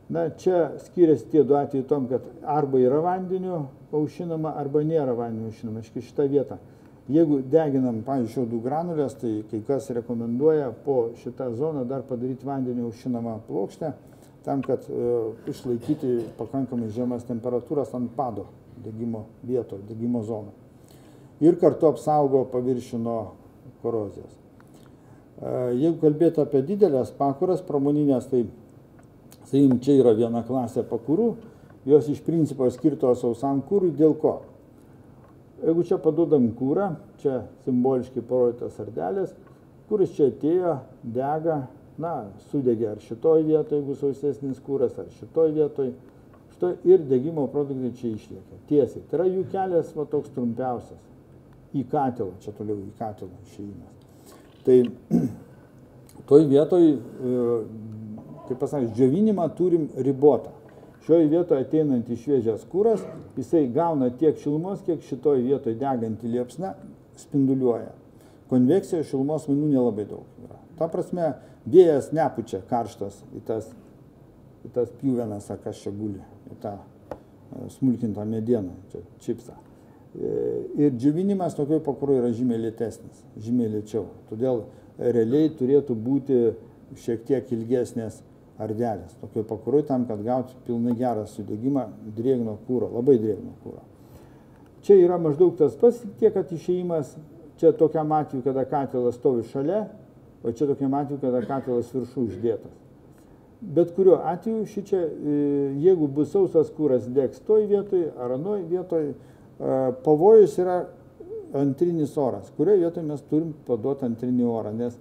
Na, čia skiriasi tie du atvejai tom, kad arba yra vandeniu aušinama, arba nėra vandeniu aušinama. Iški šitą vietą. Jeigu deginam, pavyzdžiui, šiaudų granulės, tai kai kas rekomenduoja po šitą zoną dar padaryti vandeniu aušinamą plokštę, tam, kad e, išlaikyti pakankamai žemas temperatūras ant pado degimo vietoje, degimo zoną. Ir kartu apsaugo paviršių nuo korozijos. E, jeigu kalbėtų apie didelės pakuras pramoninės, tai sakykim, čia yra viena klasė pakurų, jos iš principo skirtos sausam kūrui, dėl ko? Jeigu čia paduodam kūrą, čia simboliškai parodytas ardelės, kuris čia atėjo, dega, na, sudegė ar šitoj vietoje, jeigu sausesnis kūras, ar šitoj vietoje, šitoj ir degimo produktai čia išlieka. Tiesiai. Tai yra jų kelias va toks trumpiausias. Į katilą, čia toliau į katilą išėjimas. Tai toj vietoj, e, kaip pasakys, džiovinimą turim ribotą. Šioje vietoje ateinantys šviežias kūras, jisai gauna tiek šilumos, kiek šitoje vietoje deganti liepsna spinduliuoja. Konvekcija šilumos mainų nelabai daug yra. Ta prasme, vėjas nepučia karštas į tas, į tas pjuvenas, ar kas čia guli į tą e, smulkintą medieną, čia čipsą. E, ir džiovinimas tokioj pakuroj yra žymiai lėtesnis, žymiai lėčiau. Todėl realiai turėtų būti šiek tiek ilgesnės ardelės. Tokioj pakuroj tam, kad gauti pilnai gerą sudėgymą drėgno kūro, labai drėgno kūro. Čia yra maždaug tas pats, tiek kad išėjimas, čia tokiam atveju, kada katilas stovi šalia, o čia tokiam atveju, kada katilas viršų uždėtas bet kuriuo atveju šičia, e, jeigu bus sausas kūras degs toj vietoj ar anoj vietoj, e, pavojus yra antrinis oras, kurioje vietoje mes turim paduoti antrinį orą, nes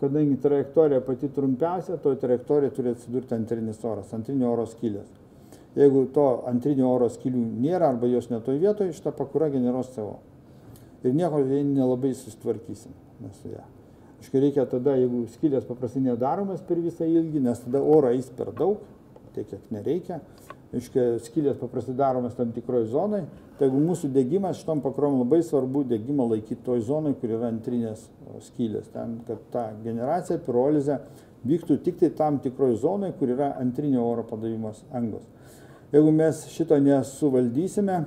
kadangi trajektorija pati trumpiausia, toj trajektorijoje turi atsidurti antrinis oras, antrinio oro skylės. Jeigu to antrinio oro skylių nėra arba jos netoj vietoje, šitą pakūrą generuos CO. Ir nieko nelabai susitvarkysim mes su ją. Iškai reikia tada, jeigu skylės paprastai nedaromas per visą ilgį, nes tada oro eis per daug, tiek kiek nereikia. Iškai skylės paprastai daromas tam tikroje zonoje. Tai jeigu mūsų degimas šitom pakrom labai svarbu degimą laikyti toj zonai, kur yra antrinės skylės. Ten, kad ta generacija, pirolizė vyktų tik tai tam tikroje zonoje, kur yra antrinio oro padavimas angos. Jeigu mes šito nesuvaldysime,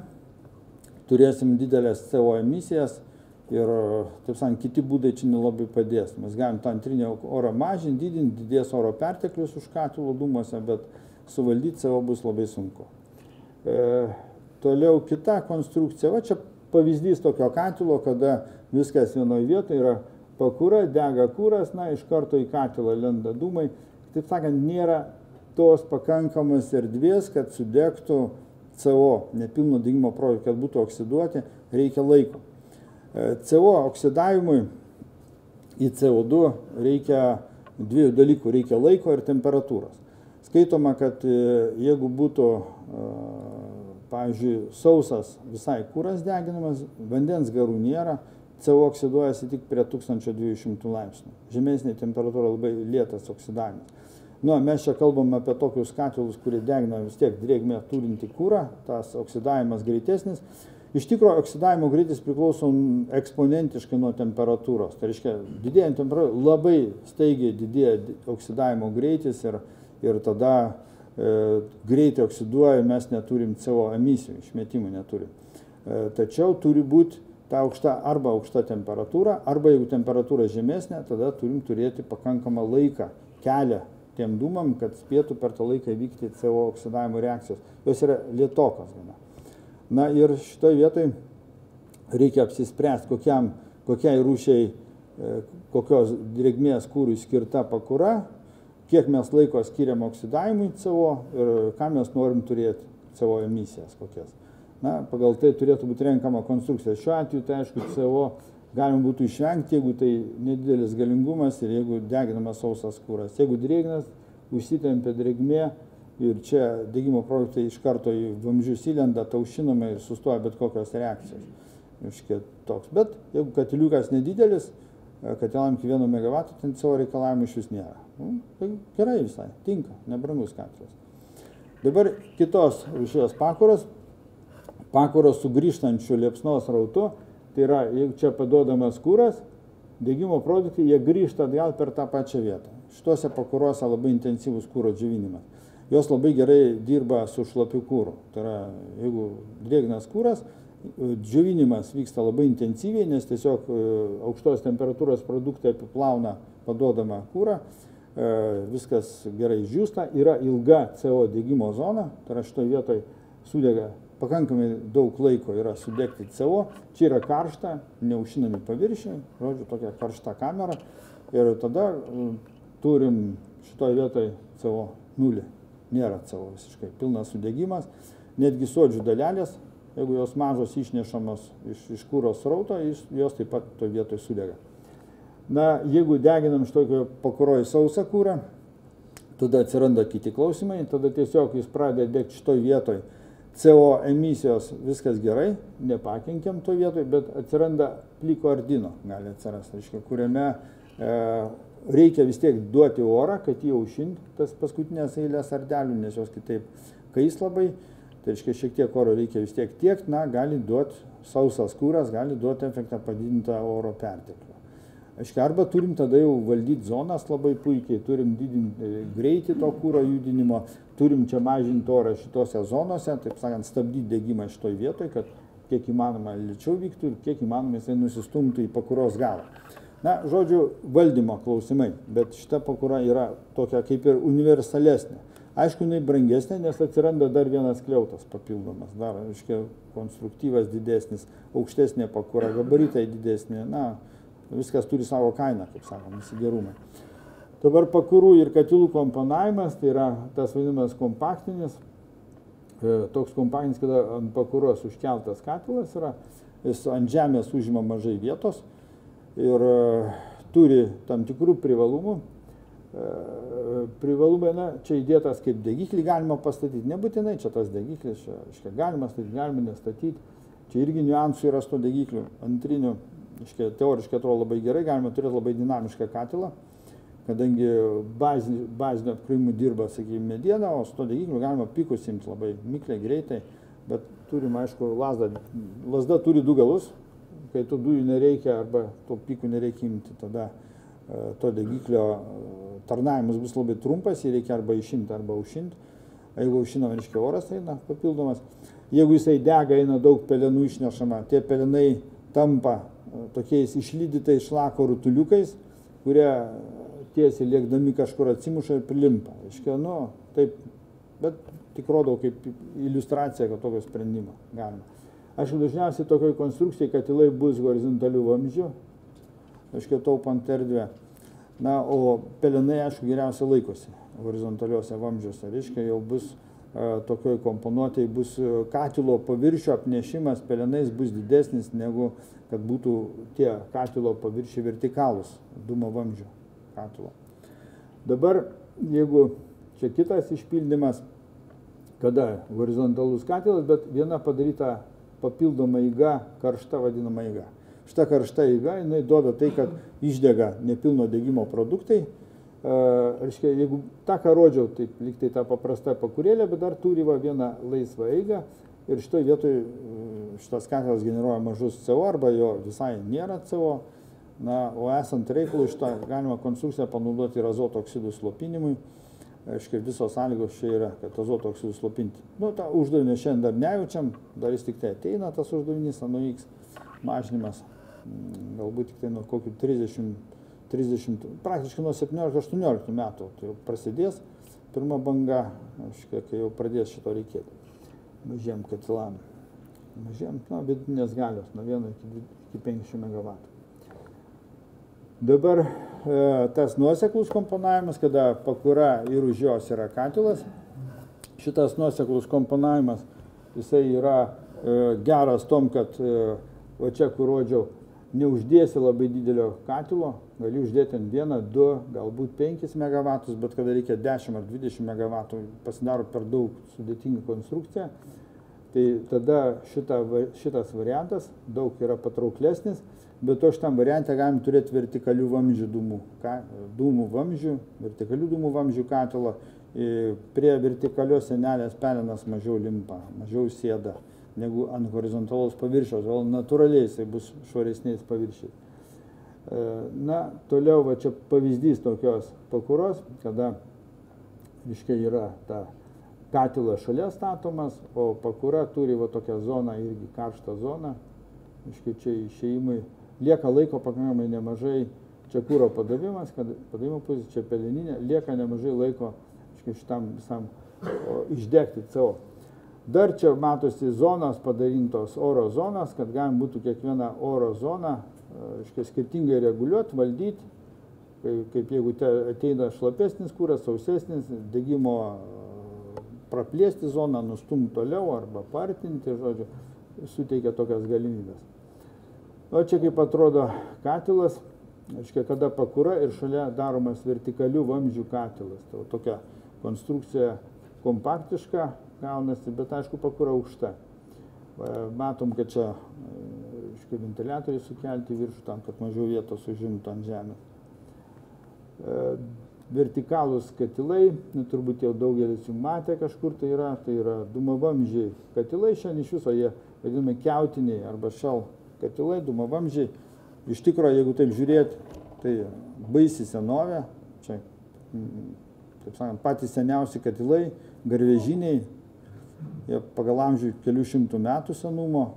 turėsim didelės CO emisijas, ir, taip sakant, kiti būdai čia nelabai padės. Mes galim tą antrinį orą mažinti, didinti, didės oro perteklius už katilų dūmose, bet suvaldyti savo bus labai sunku. E, toliau kita konstrukcija, va čia pavyzdys tokio katilo, kada viskas vienoje vietoje yra pakūra, dega kūras, na, iš karto į katilą lenda dūmai. Taip sakant, nėra tos pakankamos erdvės, kad sudegtų CO, nepilno degimo produktai, kad būtų oksiduoti, reikia laiko. E, CO oksidavimui į CO2 reikia dviejų dalykų, reikia laiko ir temperatūros. Skaitoma, kad e, jeigu būtų, e, pavyzdžiui, sausas visai kūras deginamas, vandens garų nėra, CO oksiduojasi tik prie 1200 laipsnių. Žemesnė temperatūra labai lėtas oksidavimas. Nu, mes čia kalbam apie tokius katilus, kurie degina vis tiek drėgmę turinti kūrą, tas oksidavimas greitesnis. Iš tikrųjų, oksidavimo greitis priklauso eksponentiškai nuo temperatūros. Tai reiškia, didėjant temperatūrai labai staigiai didėja oksidavimo greitis ir, ir tada e, greitai oksiduoja, mes neturim CO emisijų, išmetimų neturim. E, tačiau turi būti ta aukšta arba aukšta temperatūra, arba jeigu temperatūra žemesnė, tada turim turėti pakankamą laiką, kelią tiem dūmam, kad spėtų per tą laiką vykti CO oksidavimo reakcijos. Jos yra lietokos gana. Na ir šitoje vietoje reikia apsispręsti, kokiam, kokiai rūšiai, e, kokios drėgmės kūrui skirta pakura, kiek mes laiko skiriam oksidavimui CO ir ką mes norim turėti CO emisijas kokias. Na, pagal tai turėtų būti renkama konstrukcija. Šiuo atveju tai aišku CO galima būtų išvengti, jeigu tai nedidelis galingumas ir jeigu deginamas sausas kūras. Jeigu drėgnas, užsitempia drėgmė ir čia degimo produktai iš karto į vamzdžius įlenda, taušinama ir sustoja bet kokios reakcijos. Iškia toks. Bet jeigu katiliukas nedidelis, katilam iki 1 MW, ten CO reikalavimų iš vis nėra. Nu, tai gerai visai, tinka, nebrangus katilas. Dabar kitos rūšies pakuros, pakuros su grįžtančiu liepsnos rautu, tai yra, jeigu čia paduodamas kūras, degimo produktai, jie grįžta atgal per tą pačią vietą. Šituose pakuruose labai intensyvus kūro džiovinimas. Jos labai gerai dirba su šlapiu kūru. Tai yra, jeigu drėgnas kūras, džiovinimas vyksta labai intensyviai, nes tiesiog e, aukštos temperatūros produktai apiplauna paduodamą kūrą, e, viskas gerai žiūsta, yra ilga CO degimo zona, tai yra šitoje vietoje sudega pakankamai daug laiko yra sudegti CO, čia yra karšta, neužšinami paviršiai, žodžiu, tokia karšta kamera ir tada turim šitoje vietoje CO nulį, nėra CO visiškai, pilnas sudegimas, netgi sodžių dalelės, jeigu jos mažos išnešamos iš, iš kūros srauto, jos taip pat toje vietoje sudega. Na, jeigu deginam šitokio pakuroje sausą kūrą, tada atsiranda kiti klausimai, tada tiesiog jis pradeda degti šitoje vietoje CO emisijos viskas gerai, nepakenkiam to vietoj, bet atsiranda pliko ardino, gali atsirasti, aiškiai, kuriame e, reikia vis tiek duoti orą, kad jį aušinti tas paskutinės eilės ardelių, nes jos kitaip kais labai, tai reiškia šiek tiek oro reikia vis tiek tiek, na, gali duoti sausas kūras, gali duoti efektą padidintą oro perteklių. Aiškiai, arba turim tada jau valdyti zonas labai puikiai, turim didinti e, greitį to kūro judinimo, turim čia mažinti orą šitose zonose, taip sakant, stabdyti degimą šitoj vietoj, kad kiek įmanoma lėčiau vyktų ir kiek įmanoma jisai nusistumtų į pakuros galą. Na, žodžiu, valdymo klausimai, bet šita pakura yra tokia kaip ir universalesnė. Aišku, jinai brangesnė, nes atsiranda dar vienas kliautas papildomas, dar, aiškiai, konstruktyvas didesnis, aukštesnė pakura, gabaritai didesnė, na, Viskas turi savo kainą, kaip sakoma, visi gerumai. Dabar pakurų ir katilų komponavimas, tai yra tas vadinamas kompaktinis, e, toks kompaktinis, kada ant pakuros užkeltas katilas yra, jis ant žemės užima mažai vietos ir e, turi tam tikrų privalumų. E, privalumai, na, čia įdėtas kaip degiklį galima pastatyti, nebūtinai čia tas degiklis, čia, čia galima statyti, galima nestatyti, čia irgi niuansų yra su to degikliu, antriniu Iškia, teoriškai atrodo labai gerai, galima turėti labai dinamišką katilą, kadangi bazinio, bazinio apkrovimų dirba, sakykime, mediena, o su to degikliu galima pikus imti labai mikliai, greitai, bet turim, aišku, lasdą. Lasda turi du galus, kai tų dujų nereikia arba to pikų nereikia imti, tada e, to degiklio e, tarnavimas bus labai trumpas, jį reikia arba išimti, arba užšinti. Jeigu užšinama, reiškia oras eina papildomas. Jeigu jisai dega, eina daug pelenų išnešama, tie pelenai tampa tokiais išlydytais šlako rutuliukais, kurie tiesiai liekdami kažkur atsimuša ir prilimpa. Iškia, nu, taip, bet tik rodau kaip iliustracija, kad tokio sprendimo galima. Aišku, dažniausiai tokioj konstrukcijai katilai bus horizontalių vamzdžių, aiškiai taupant erdvę. Na, o pelenai, aišku, geriausiai laikosi horizontaliuose vamzdžiuose. Reiškia, jau bus tokioj komponuotėj bus katilo paviršio apnešimas pelenais bus didesnis negu kad būtų tie katilo paviršiai vertikalūs dūmo vamzdžio katilo. Dabar, jeigu čia kitas išpildymas, kada horizontalus katilas, bet viena padaryta papildoma įga, karšta vadinama įga. Šita karšta įga, jinai duoda tai, kad išdega nepilno degimo produktai, reiškia, jeigu tą, ką rodžiau, taip liktai tą paprastą pakurėlę, bet dar turi va vieną laisvą eigą ir šitoje vietoje šitas katilas generuoja mažus CO arba jo visai nėra CO. Na, o esant reikalui šitą galima konstrukciją panaudoti ir azoto oksidų slopinimui. Aiškiai, visos sąlygos čia yra, kad azoto oksidų slopinti. Nu, tą uždavinį šiandien dar nejaučiam, dar jis tik tai ateina tas uždavinys, nuvyks. mažinimas galbūt tik tai nuo kokių 30, 30 praktiškai nuo 17-18 metų tai jau prasidės pirma banga, aiškiai, kai jau pradės šito reikėti. Mažiem katilam. Mažiem, na, vidutinės galios, nuo 1 iki, iki 500 MW. Dabar e, tas nuoseklus komponavimas, kada pakura ir už jos yra katilas, šitas nuoseklus komponavimas, jisai yra e, geras tom, kad e, va čia, kur rodžiau, neuždėsi labai didelio katilo, gali uždėti ant 1, 2, galbūt 5 MW, bet kada reikia 10 ar 20 MW, pasidaro per daug sudėtinga konstrukcija, tai tada šita, šitas variantas daug yra patrauklesnis, bet to šitam variantą galim turėti vertikalių vamzdžių dūmų, ka, dūmų vamzdžių, vertikalių dūmų vamzdžių katilą, prie vertikalios senelės pelenas mažiau limpa, mažiau sėda negu ant horizontalaus paviršiaus, o natūraliai jisai bus švaresniais paviršiais. E, na, toliau va čia pavyzdys tokios pakuros, kada, reiškia, yra ta katilas šalia statomas, o pakura turi va tokią zoną, irgi karštą zoną, reiškia, čia išeimui lieka laiko pakankamai nemažai, čia kūro padavimas, kad padavimo pozicija, čia peleninė, lieka nemažai laiko, reiškia, šitam visam o, išdegti CO. Dar čia matosi zonos padarintos oro zonas, kad galim būtų kiekvieną oro zoną aiškia, skirtingai reguliuoti, valdyti, kaip, kaip jeigu te ateina šlapesnis kūras, sausesnis, degimo praplėsti zoną, nustumti toliau arba partinti, žodžiu, suteikia tokias galimybės. O čia kaip atrodo katilas, aiškia, kada pakura ir šalia daromas vertikalių vamzdžių katilas. Tai tokia konstrukcija kompaktiška, gaunasi, bet aišku, pakura aukšta. Matom, kad čia iškai ventiliatoriai sukelti viršų tam, kad mažiau vietos užimtų ant žemės. E, vertikalūs katilai, nu, turbūt jau daugelis jų matė kažkur tai yra, tai yra dumavamžiai katilai, šiandien iš viso jie vadinami keutiniai arba šal katilai, dumavamžiai. Iš tikrųjų, jeigu taip žiūrėti, tai baisi senovė, čia, taip sakant, patys seniausi katilai, garvežiniai, jie pagal amžių kelių šimtų metų senumo.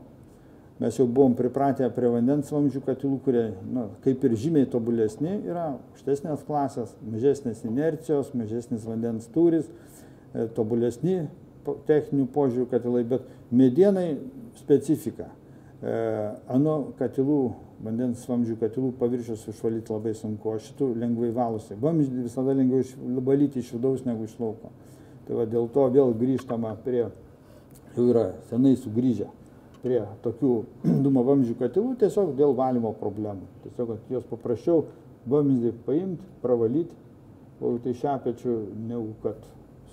Mes jau buvom pripratę prie vandens vamzdžių katilų, kurie, na, kaip ir žymiai tobulesni, yra aukštesnės klasės, mažesnės inercijos, mažesnis vandens turis, e, tobulesni techninių požiūrių katilai, bet medienai specifika. E, ano katilų, vandens vamzdžių katilų paviršius išvalyti labai sunku, o šitų lengvai valosi. Vamzdį visada lengviau valyti iš vidaus negu iš lauko. Tai va dėl to vėl grįžtama prie, jau yra senai sugrįžę prie tokių dūmo vamzdžių katilų tiesiog dėl valymo problemų. Tiesiog, kad juos paprasčiau vamzdį paimti, pravalyti, o tai šepečių, negu kad,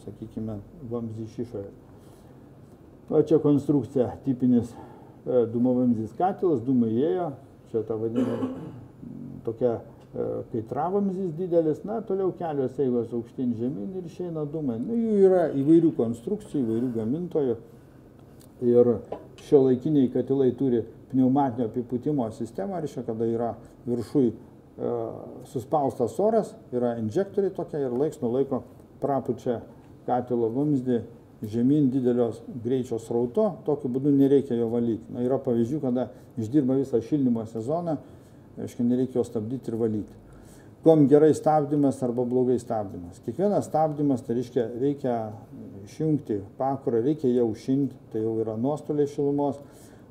sakykime, vamzdį iš išorės. O čia konstrukcija, tipinis e, dūmo vamzdys katilas, dūmai ėjo, čia ta vadinama tokia E, kai travamzis didelis, na, toliau kelios eigos aukštyn žemyn ir išeina dūmai. Nu, jų yra įvairių konstrukcijų, įvairių gamintojų. Ir šio laikiniai katilai turi pneumatinio apipūtimo sistemą, reiškia, kada yra viršui e, suspaustas oras, yra injektoriai tokie ir laiks nuo laiko prapučia katilo vamzdį žemyn didelios greičio srauto, tokiu būdu nereikia jo valyti. Na, yra pavyzdžių, kada išdirba visą šildymo sezoną, reiškia, nereikia jo stabdyti ir valyti. Kom gerai stabdymas arba blogai stabdymas. Kiekvienas stabdymas, tai reiškia, reikia išjungti pakurą, reikia jau užšinti, tai jau yra nuostoliai šilumos.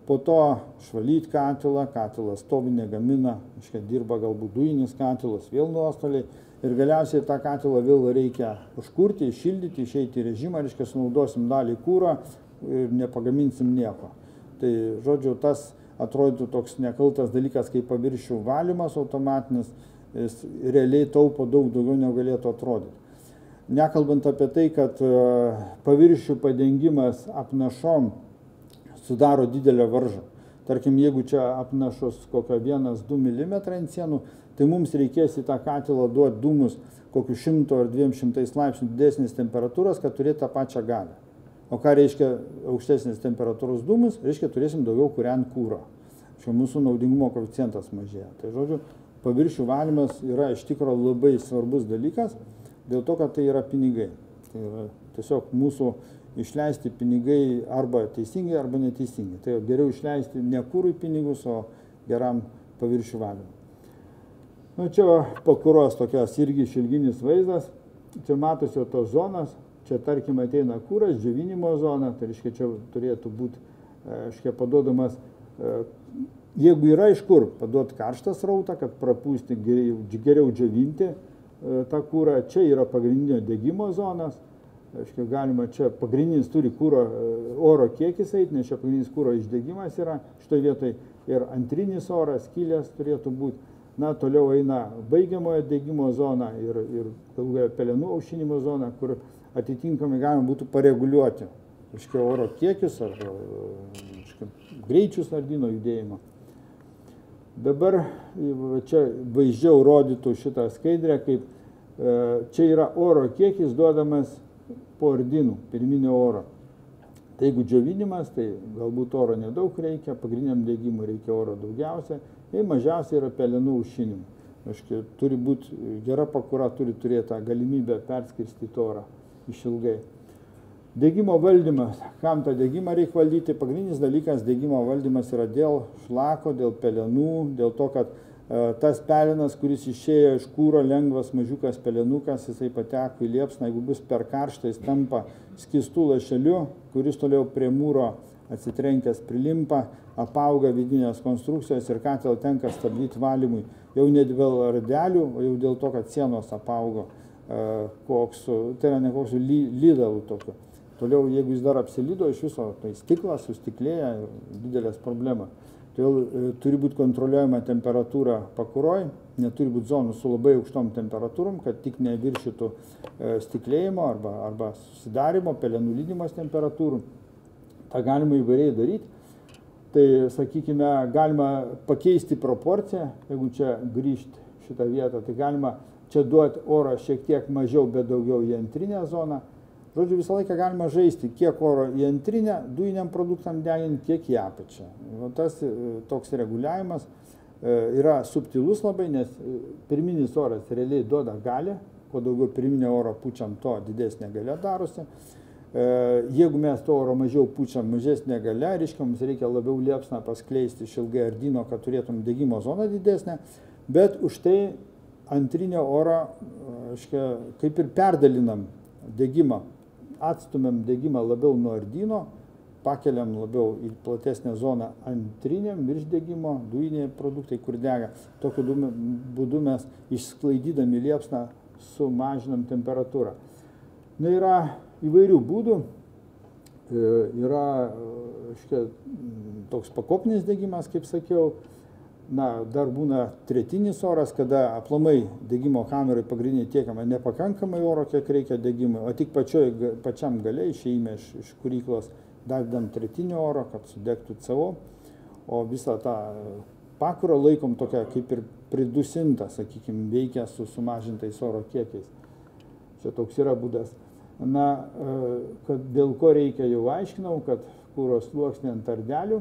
Po to švalyti katilą, katilas stovi negamina, reiškia, dirba galbūt dujinis katilas, vėl nuostoliai. Ir galiausiai tą katilą vėl reikia užkurti, iššildyti, išeiti į režimą, reiškia, sunaudosim dalį kūro ir nepagaminsim nieko. Tai, žodžiu, tas atrodytų toks nekaltas dalykas kaip paviršių valymas automatinis, jis realiai taupo daug daugiau negu galėtų atrodyti. Nekalbant apie tai, kad e, paviršių padengimas apnašom sudaro didelę varžą. Tarkim, jeigu čia apnašus kokio 1-2 mm ant sienų, tai mums reikės į tą katilą duoti dūmus kokiu 100 ar 200 laipsnių didesnės temperatūros, kad turėtų tą pačią galę. O ką reiškia aukštesnės temperatūros dūmus? Reiškia, turėsim daugiau kuriant kūro. Čia mūsų naudingumo koeficientas mažėja. Tai žodžiu, paviršių valymas yra iš tikrųjų labai svarbus dalykas, dėl to, kad tai yra pinigai. Tai yra tiesiog mūsų išleisti pinigai arba teisingai, arba neteisingai. Tai geriau išleisti ne kūrui pinigus, o geram paviršių valymui. Nu, čia pakuros tokias irgi šilginis vaizdas. Čia matosi tos zonas. Čia tarkim ateina kūras, džiovinimo zona. Tai reiškia, čia turėtų būti, reiškia, paduodamas jeigu yra iš kur paduot karštą srautą, kad prapūsti geriau, geriau džiovinti tą kūrą, čia yra pagrindinio degimo zonas, aiškiai, galima čia pagrindinis turi kūro oro kiekis eiti, nes čia pagrindinis kūro išdegimas yra šitoje vietoje ir antrinis oras, kilės turėtų būti. Na, toliau eina baigiamojo degimo zona ir, ir pelenų aušinimo zona, kur atitinkamai galima būtų pareguliuoti, aiškiai, oro kiekius ar aiškiai, greičius ardino judėjimo. Dabar čia vaizdžiau rodytų šitą skaidrę, kaip čia yra oro kiekis duodamas po ardinų, pirminio oro. Tai jeigu džiovinimas, tai galbūt oro nedaug reikia, pagrindiniam degimui reikia oro daugiausia, tai mažiausiai yra pelenų užšinimų. Aiškiai, turi būti gera pakura, turi turėti tą galimybę perskirstyti orą išilgai. Degimo valdymas. Kam tą degimą reikia valdyti? Pagrindinis dalykas degimo valdymas yra dėl šlako, dėl pelenų, dėl to, kad tas pelenas, kuris išėjo iš kūro, lengvas mažiukas pelenukas, jisai pateko į liepsną, jeigu bus per karštą, jis tampa skistų lašeliu, kuris toliau prie mūro atsitrenkęs prilimpa, apauga vidinės konstrukcijos ir katilą tenka stabdyti valymui. Jau ne dėl radelių, o jau dėl to, kad sienos apaugo koksu, tai yra ne koksu lydalų tokiu. Toliau, jeigu jis dar apsilydo iš viso, tai stiklas sustiklėja ir didelės problema. Todėl turi būti kontroliuojama temperatūra pakuroj, neturi būti zonų su labai aukštom temperatūrom, kad tik neviršytų stiklėjimo arba, arba susidarimo, pelenų lydimas temperatūrų. Ta galima įvairiai daryti. Tai, sakykime, galima pakeisti proporciją, jeigu čia grįžti šitą vietą, tai galima čia duoti oro šiek tiek mažiau, bet daugiau į antrinę zoną. Žodžiu, visą laiką galima žaisti, kiek oro į antrinę, dujiniam produktam deginti, kiek į apačią. O tas toks reguliavimas yra subtilus labai, nes pirminis oras realiai duoda galę, kuo daugiau pirminio oro pučiam, to didesnė galia darosi. Jeigu mes to oro mažiau pučiam, mažesnė galia, reiškia, mums reikia labiau liepsną paskleisti išilgai ardino, kad turėtum degimo zoną didesnę, bet už tai antrinio oro, aiškia, kaip ir perdalinam degimą atstumiam degimą labiau nuo ardyno, pakeliam labiau į platesnę zoną antriniam virš degimo, dujiniai produktai, kur dega. Tokiu būdu mes išsklaidydami liepsną sumažinam temperatūrą. Na, yra įvairių būdų. Yra škia, toks pakopinis degimas, kaip sakiau, na, dar būna tretinis oras, kada aplamai degimo kamerai pagrindiniai tiekiama nepakankamai oro, kiek reikia degimui, o tik pačioj, pačiam gale išeime iš, iš kuryklos dadam tretinio oro, kad sudegtų CO, o visą tą pakurą laikom tokia kaip ir pridusinta, sakykime, veikia su sumažintais oro kiekiais. Čia toks yra būdas. Na, kad dėl ko reikia jau aiškinau, kad kūros sluoksnį ant ardelių,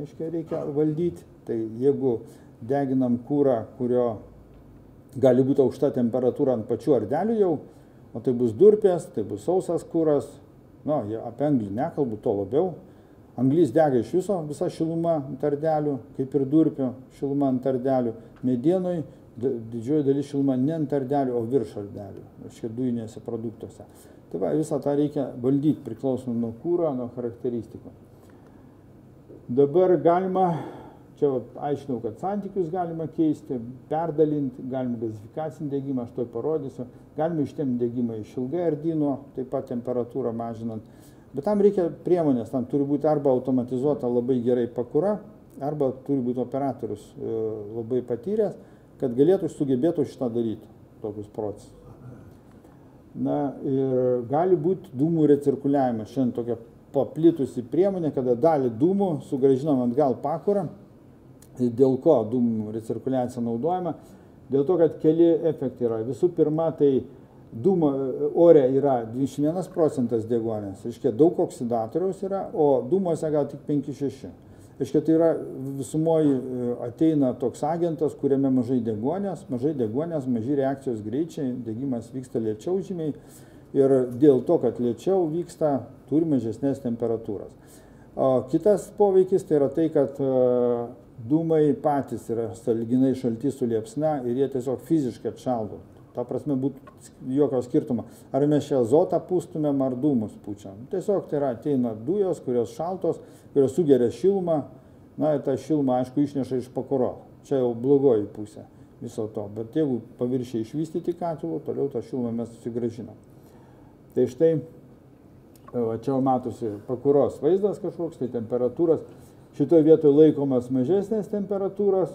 aiškiai, reikia valdyti Tai jeigu deginam kūrą, kurio gali būti aukšta temperatūra ant pačių ardelių jau, o tai bus durpės, tai bus sausas kūras, nu, apie anglį nekalbu, to labiau. Anglys dega iš viso, visa šiluma ant ardelių, kaip ir durpių šiluma ant ardelių. Medienoj didžioji dalis šiluma ne ant ardelių, o virš ardelių, reiškia dujinėse produktuose. Tai va, visą tą reikia valdyti priklausomai nuo kūro, nuo charakteristikų. Dabar galima Čia aiškinau, kad santykius galima keisti, perdalinti, galima gazifikacinį degimą, aš to parodysiu, galima ištemti degimą iš ilgai ardino, taip pat temperatūrą mažinant. Bet tam reikia priemonės, tam turi būti arba automatizuota labai gerai pakura, arba turi būti operatorius labai patyręs, kad galėtų sugebėtų šitą daryti, tokius procesus. Na ir gali būti dūmų recirkuliavimas. Šiandien tokia paplitusi priemonė, kada dalį dūmų sugražinam atgal pakurą Dėl ko dūmų recirkuliacija naudojama? Dėl to, kad keli efektai yra. Visų pirma, tai dūmo ore yra 21 procentas degonės, reiškia daug oksidatoriaus yra, o dūmuose gal tik 5-6. Reiškia, tai yra visumoji ateina toks agentas, kuriame mažai degonės, mažai degonės, maži reakcijos greičiai, degimas vyksta lėčiau žymiai. ir dėl to, kad lėčiau vyksta, turi mažesnės temperatūras. O kitas poveikis tai yra tai, kad e, dūmai patys yra saliginai šalti su liepsna ir jie tiesiog fiziškai atšaldo. Ta prasme, būtų jokio skirtumo. Ar mes čia azotą pūstumėm, ar dūmus pučiam. Tiesiog tai yra ateina dujos, kurios šaltos, kurios sugeria šilumą. Na ir tą šilumą, aišku, išneša iš pakuro. Čia jau blogoji pusė viso to. Bet jeigu paviršiai išvystyti katilų, toliau tą šilumą mes susigražinam. Tai štai va čia matosi pakuros vaizdas kažkoks, tai temperatūros. Šitoje vietoje laikomas mažesnės temperatūros,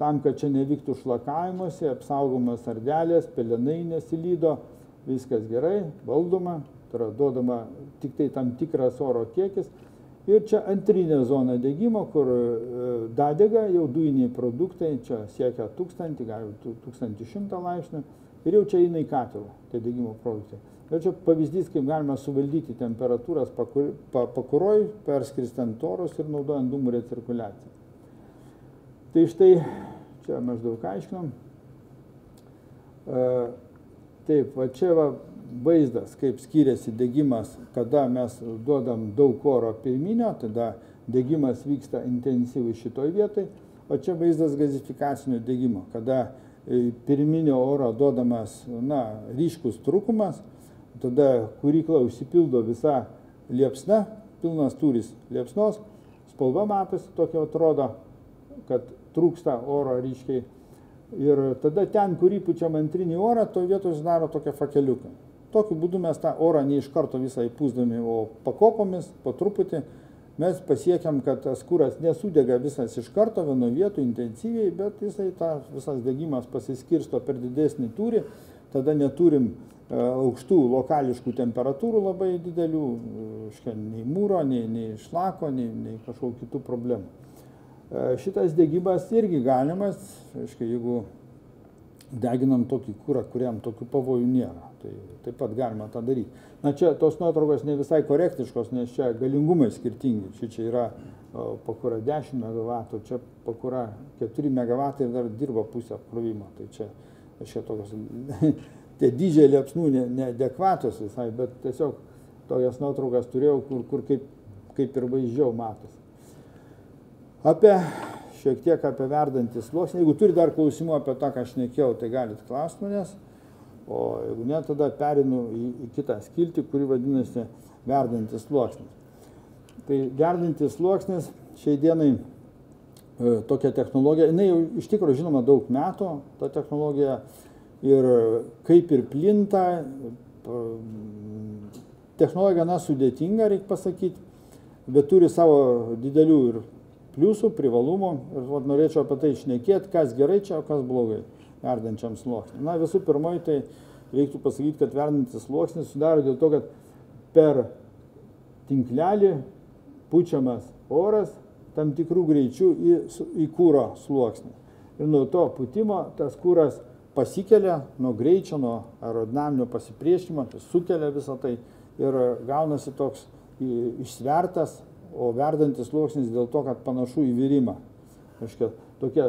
tam, kad čia nevyktų šlakavimuose, apsaugomas ardelės, pelenai nesilydo, viskas gerai, valdoma, tai yra duodama tik tai tam tikras oro kiekis. Ir čia antrinė zona degimo, kur e, dadega jau dujiniai produktai, čia siekia 1000, gal 1100 laipsnių ir jau čia eina į katilą, tai degimo produktai. Bet čia pavyzdys, kaip galima suvaldyti temperatūras pakuroj, perskirstant orus ir naudojant dūmų recirkuliaciją. Tai štai čia maždaug aiškinam. E, taip, va čia va vaizdas, kaip skiriasi degimas, kada mes duodam daug oro pirminio, tada degimas vyksta intensyviai šitoj vietoj, o čia vaizdas gazifikacinio degimo, kada e, pirminio oro duodamas na, ryškus trūkumas, tada kurykla užsipildo visa liepsna, pilnas turis liepsnos, spalva matosi tokia atrodo, kad trūksta oro ryškiai. Ir tada ten, kur įpučiam antrinį orą, to vietoje susidaro tokia fakeliuką. Tokiu būdu mes tą orą ne iš karto visą įpūsdami, o pakopomis, po truputį, mes pasiekiam, kad tas kuras nesudega visas iš karto vieno vietų intensyviai, bet jisai ta, visas degimas pasiskirsto per didesnį turį, tada neturim E, aukštų lokališkų temperatūrų labai didelių, škia, nei mūro, nei, nei šlako, nei, nei kažkokių kitų problemų. E, šitas degimas irgi galimas, škia, jeigu deginam tokį kūrą, kuriam tokių pavojų nėra. Tai taip pat galima tą daryti. Na čia tos nuotraukos ne visai korektiškos, nes čia galingumai skirtingi. Čia, čia yra pakura 10 MW, čia pakura 4 MW ir dar dirba pusę apkrovimo. Tai čia, čia tokios tie dydžiai liepsnų ne, neadekvatus visai, bet tiesiog tokias nuotraukas turėjau, kur, kur kaip, kaip ir vaizdžiau matosi. Apie šiek tiek apie verdantį sluoksnį. Jeigu turi dar klausimų apie tą, ką aš nekėjau, tai galit klausti manęs. O jeigu ne, tada perinu į, į kitą skiltį, kuri vadinasi verdantis sluoksnis. Tai verdantis sluoksnis šiai dienai e, tokia technologija, jinai jau iš tikrųjų žinoma daug metų, ta technologija ir kaip ir plinta. Technologija gana sudėtinga, reikia pasakyti, bet turi savo didelių ir pliusų, privalumų. Ir vat, norėčiau apie tai išnekėti, kas gerai čia, o kas blogai verdančiam sluoksniui. Na, visų pirma, tai reiktų pasakyti, kad verdantis sluoksnis sudaro dėl to, kad per tinklelį pučiamas oras tam tikrų greičių į, į kūro sluoksnį. Ir nuo to putimo tas kūras pasikelia nuo greičio, nuo aerodinaminio pasipriešinimo, tai sukelia visą tai ir gaunasi toks išsvertas, o verdantis sluoksnis dėl to, kad panašu į virimą. Aiškia, tokie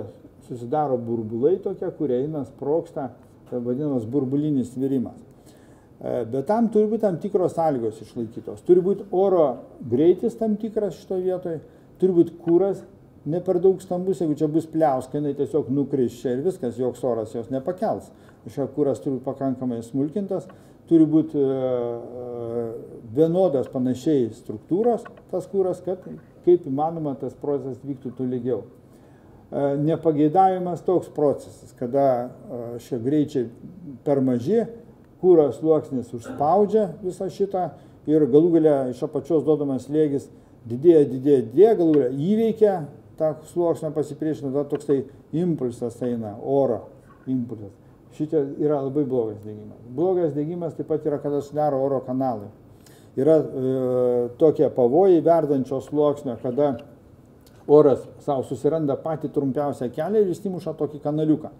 susidaro burbulai tokie, kurie eina sproksta, tai vadinamas burbulinis virimas. E, bet tam turi būti tam tikros sąlygos išlaikytos. Turi būti oro greitis tam tikras šito vietoje, turi būti kūras ne per daug stambus, jeigu čia bus pliauska, jinai tiesiog nukris čia ir viskas, joks oras jos nepakels. Šio kūras turi pakankamai smulkintas, turi būti e, e, vienodas panašiai struktūros tas kūras, kad kaip įmanoma tas procesas vyktų tolygiau. E, nepageidavimas toks procesas, kada šie greičiai per maži, kūros sluoksnis užspaudžia visą šitą ir galų galia iš apačios duodamas slėgis didėja, didėja, didėja, galų galia įveikia tą sluoksnio pasipriešinimą, tada toksai impulsas eina, oro impulsas. Šitie yra labai blogas degimas. Blogas degimas taip pat yra, kada sudaro oro kanalai. Yra e, tokie pavojai verdančio sluoksnio, kada oras savo susiranda patį trumpiausią kelią ir įsimuša tokį kanaliuką.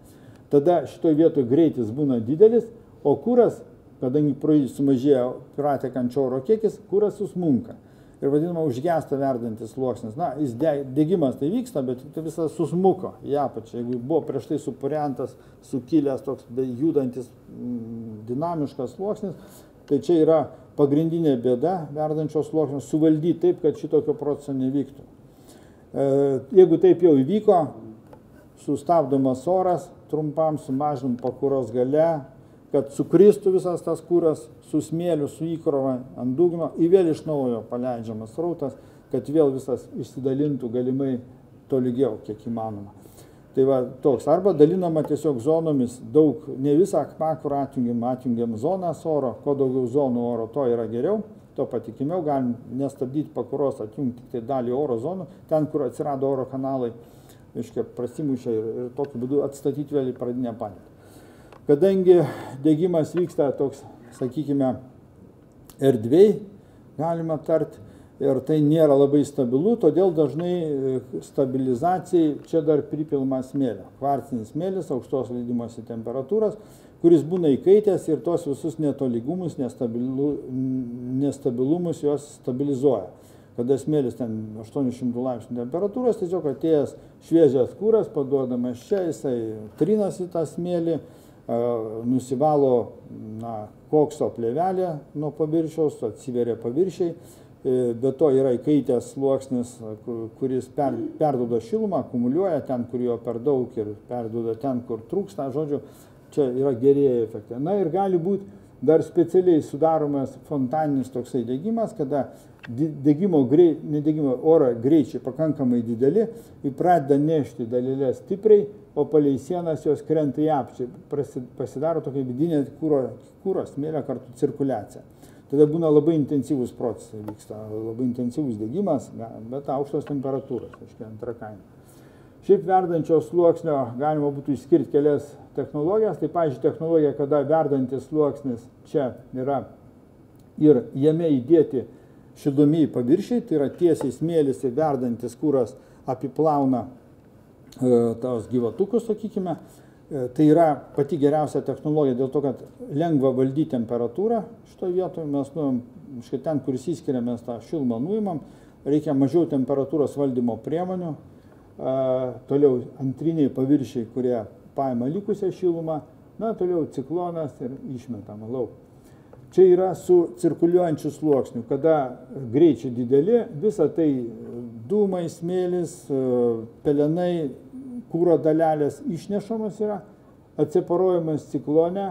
Tada šitoje vietoje greitis būna didelis, o kūras, kadangi sumažėjo pratekančio oro kiekis, kūras susmunka ir vadinama užgesta verdantis sluoksnis. Na, jis de, degimas tai vyksta, bet tai visas susmuko į apačią. Jeigu buvo prieš tai supurentas, sukilęs toks judantis mm, dinamiškas sluoksnis, Tai čia yra pagrindinė bėda verdančios sluoksnio suvaldyti taip, kad šitokio proceso nevyktų. E, jeigu taip jau įvyko, sustabdomas oras, trumpam sumažinam pakuros gale, kad sukristų visas tas kūras su smėliu, su įkrova ant dugno, į vėl iš naujo paleidžiamas rautas, kad vėl visas išsidalintų galimai tolygiau, kiek įmanoma. Tai va toks. Arba dalinama tiesiog zonomis daug, ne visą pakurą atjungiam, atjungiam zonas oro, kuo daugiau zonų oro, to yra geriau, to patikimiau, galim nestabdyti pakuros, atjungti tik tai dalį oro zonų, ten, kur atsirado oro kanalai, iškia, prasimušia ir, ir tokiu būdu atstatyti vėl į pradinę padėtį. Kadangi degimas vyksta toks, sakykime, erdvėjai, galima tarti, ir tai nėra labai stabilu, todėl dažnai e, stabilizacijai čia dar pripilma smėlio. Kvarcinis smėlis, aukštos leidimosi temperatūros, kuris būna įkaitęs ir tos visus netolygumus, nestabilu, nestabilumus jos stabilizuoja. Kada smėlis ten 800 laipsnių temperatūros, tiesiog atėjęs šviežias kūras, paduodamas čia, jisai trinasi tą smėlį, nusivalo na, kokso plėvelė nuo paviršiaus, atsiveria paviršiai E, be to yra įkaitęs sluoksnis, kuris per, perduoda šilumą, akumuliuoja ten, kur jo per daug ir perduoda ten, kur trūksta, žodžiu, čia yra gerieji efektai. Na ir gali būti dar specialiai sudaromas fontaninis toksai degimas, kada degimo, grei, nedegimo oro greičiai pakankamai dideli ir pradeda nešti dalelės stipriai, o palei sienas jos krenta į apčią, pasidaro tokia vidinė kūro, kūro smėlio kartu cirkuliacija tada būna labai intensyvūs procesai vyksta, labai intensyvus degimas, bet aukštos temperatūros, aiškiai, antra kaina. Šiaip verdančios sluoksnio galima būtų išskirti kelias technologijas. Tai, pažiūrėjau, technologija, kada verdantis sluoksnis čia yra ir jame įdėti šidomiai paviršiai, tai yra tiesiai smėlis ir verdantis kūras apiplauna tos gyvatukus, sakykime, E, tai yra pati geriausia technologija dėl to, kad lengva valdyti temperatūrą šitoje vietoje, mes nuėjom, štai ten, kur įsiskiria, mes tą šilumą nuimam, reikia mažiau temperatūros valdymo priemonių, a, toliau antriniai paviršiai, kurie paima likusią šilumą, na, toliau ciklonas ir išmetama lauk. Čia yra su cirkuliuojančiu sluoksniu, kada greičiai dideli, visa tai dūmai, smėlis, pelenai, kūro dalelės išnešamos yra, atsiparojimas ciklone,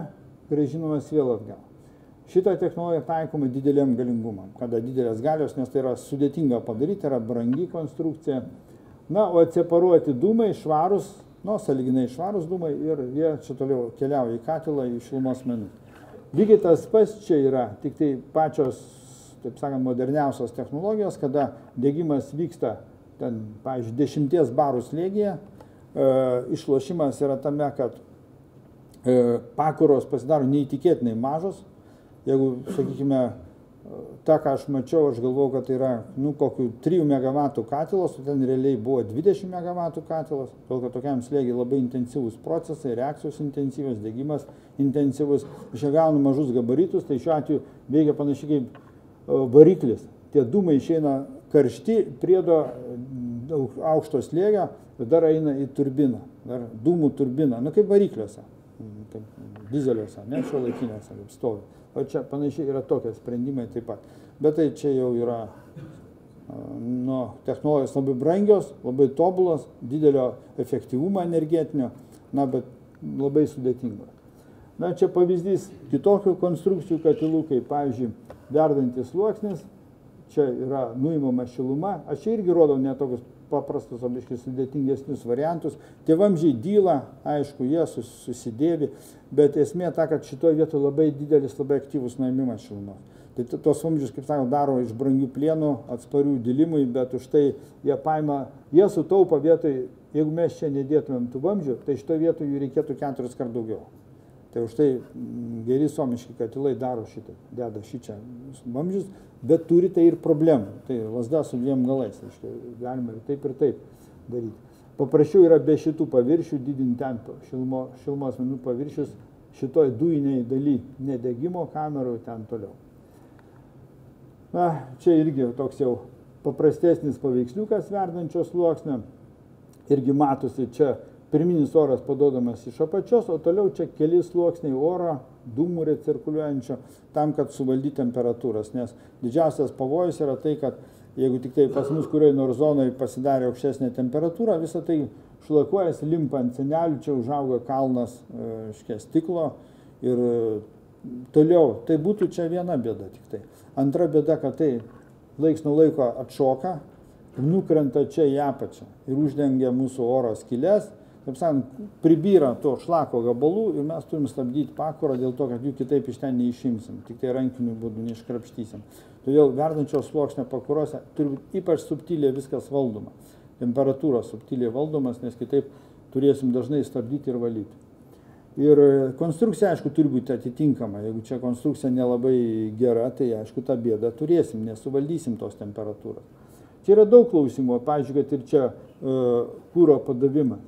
gražinamas vėl atgal. Šitą technologiją taikoma dideliam galingumam, kada didelės galios, nes tai yra sudėtinga padaryti, yra brangi konstrukcija. Na, o atsiparuoti dūmai švarus, nu, saliginai švarus dūmai ir jie čia toliau keliauja į katilą, į šilumos menų. Lygiai tas pats čia yra, tik tai pačios, taip sakant, moderniausios technologijos, kada degimas vyksta ten, pavyzdžiui, dešimties barų slėgėje, E, išlošimas yra tame, kad e, pakuros pasidaro neįtikėtinai mažos. Jeigu, sakykime, tą, ką aš mačiau, aš galvau, kad tai yra, nu, kokių 3 MW katilas, o ten realiai buvo 20 MW katilas, todėl kad tokiam slėgiai labai intensyvūs procesai, reakcijos intensyvios, degimas intensyvus. Aš gaunu mažus gabaritus, tai šiuo atveju veikia panašiai kaip e, variklis. Tie dūmai išeina karšti, priedo aukšto slėgio ir dar eina į turbiną, dar dūmų turbiną, nu kaip varikliuose, kaip dizeliuose, ne šio laikinėse, kaip stovi. O čia panašiai yra tokie sprendimai taip pat. Bet tai čia jau yra nu, technologijos labai brangios, labai tobulos, didelio efektyvumo energetinio, na, bet labai sudėtingos. Na, čia pavyzdys kitokių konstrukcijų katilų, kaip pavyzdžiui, verdantis sluoksnis, čia yra nuimama šiluma, aš čia irgi rodau netokius paprastus, o biškai sudėtingesnius variantus. Tie vamzdžiai dyla, aišku, jie susidėvi, bet esmė ta, kad šitoje vietoje labai didelis, labai aktyvus nuėmimas šilumos. Tai tos vamzdžius, kaip sakau, daro iš brangių plienų, atsparių dilimui, bet už tai jie paima, jie sutaupo vietoj, jeigu mes čia nedėtumėm tų vamzdžių, tai šitoje vietoje jų reikėtų keturis kart daugiau. Tai už tai mm, geri suomiški katilai daro šitą, deda šičia vamzdžius, bet turi tai ir problemų. Tai lasda su dviem galais, reiškia, galima ir taip ir taip daryti. Paprasčiau yra be šitų paviršių didinti ten šilmo, šilmos menų paviršius šitoj dujiniai daly nedegimo kamerų ten toliau. Na, čia irgi toks jau paprastesnis paveiksliukas verdančios sluoksnio. Irgi matosi čia pirminis oras paduodamas iš apačios, o toliau čia keli sluoksniai oro, dūmų recirkuliuojančio, tam, kad suvaldyti temperatūras. Nes didžiausias pavojus yra tai, kad jeigu tik tai pas mus kurioje nors zonoje pasidarė aukštesnė temperatūra, visą tai šlakuojasi, limpa ant senelių, čia užauga kalnas e, škia, stiklo ir e, toliau. Tai būtų čia viena bėda tik tai. Antra bėda, kad tai laiks nuo laiko atšoka, nukrenta čia į apačią ir uždengia mūsų oro skylės taip sakant, pribyra to šlako gabalų ir mes turim stabdyti pakurą dėl to, kad jų kitaip iš ten neišimsim, tik tai rankiniu būdu neiškrapštysim. Todėl verdančios sluoksnio pakurose turi būti ypač subtiliai viskas valdoma. Temperatūra subtiliai valdomas, nes kitaip turėsim dažnai stabdyti ir valyti. Ir konstrukcija, aišku, turi būti atitinkama. Jeigu čia konstrukcija nelabai gera, tai aišku, tą bėdą turėsim, nesuvaldysim tos temperatūros. Čia yra daug klausimų, pavyzdžiui, kad ir čia uh, kūro padavimas.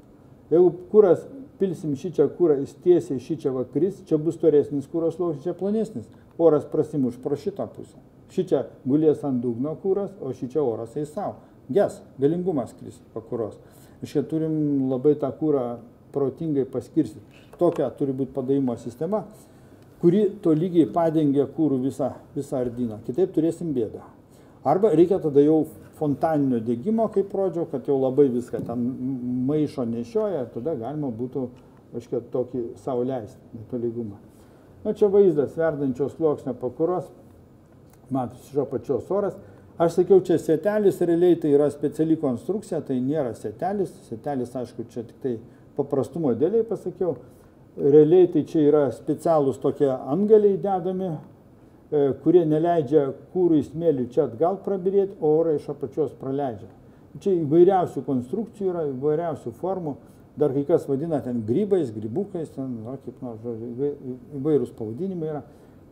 Jeigu kuras pilsim šičia kurą, jis tiesiai šičia vakris, čia bus storesnis kuros sluoksnis, čia plonesnis. Oras prasimuš pro šitą pusę. Šičia gulės ant dugno kuras, o šičia oras eis savo. Ges, galingumas kris pakuros. Iš čia turim labai tą kurą protingai paskirstyti. Tokia turi būti padavimo sistema, kuri to lygiai padengia kūrų visą, visą ardyną. Kitaip turėsim bėdą. Arba reikia tada jau fontaninio degimo, kaip rodžiau, kad jau labai viską ten maišo nešioja, tada galima būtų, aiškiai, tokį savo leisti, netolygumą. Na čia vaizdas verdančios sluoksnio pakuros, matosi iš apačios oras. Aš sakiau, čia setelis, realiai tai yra speciali konstrukcija, tai nėra setelis. Setelis, aišku, čia tik tai paprastumo dėliai pasakiau. Realiai tai čia yra specialūs tokie angaliai dedami, kurie neleidžia kūrui smėliui čia atgal prabirėti, o orą iš apačios praleidžia. Čia įvairiausių konstrukcijų yra, įvairiausių formų, dar kai kas vadina ten grybais, grybukais, ten, na, kaip nors, žodžiu, įvairūs pavadinimai yra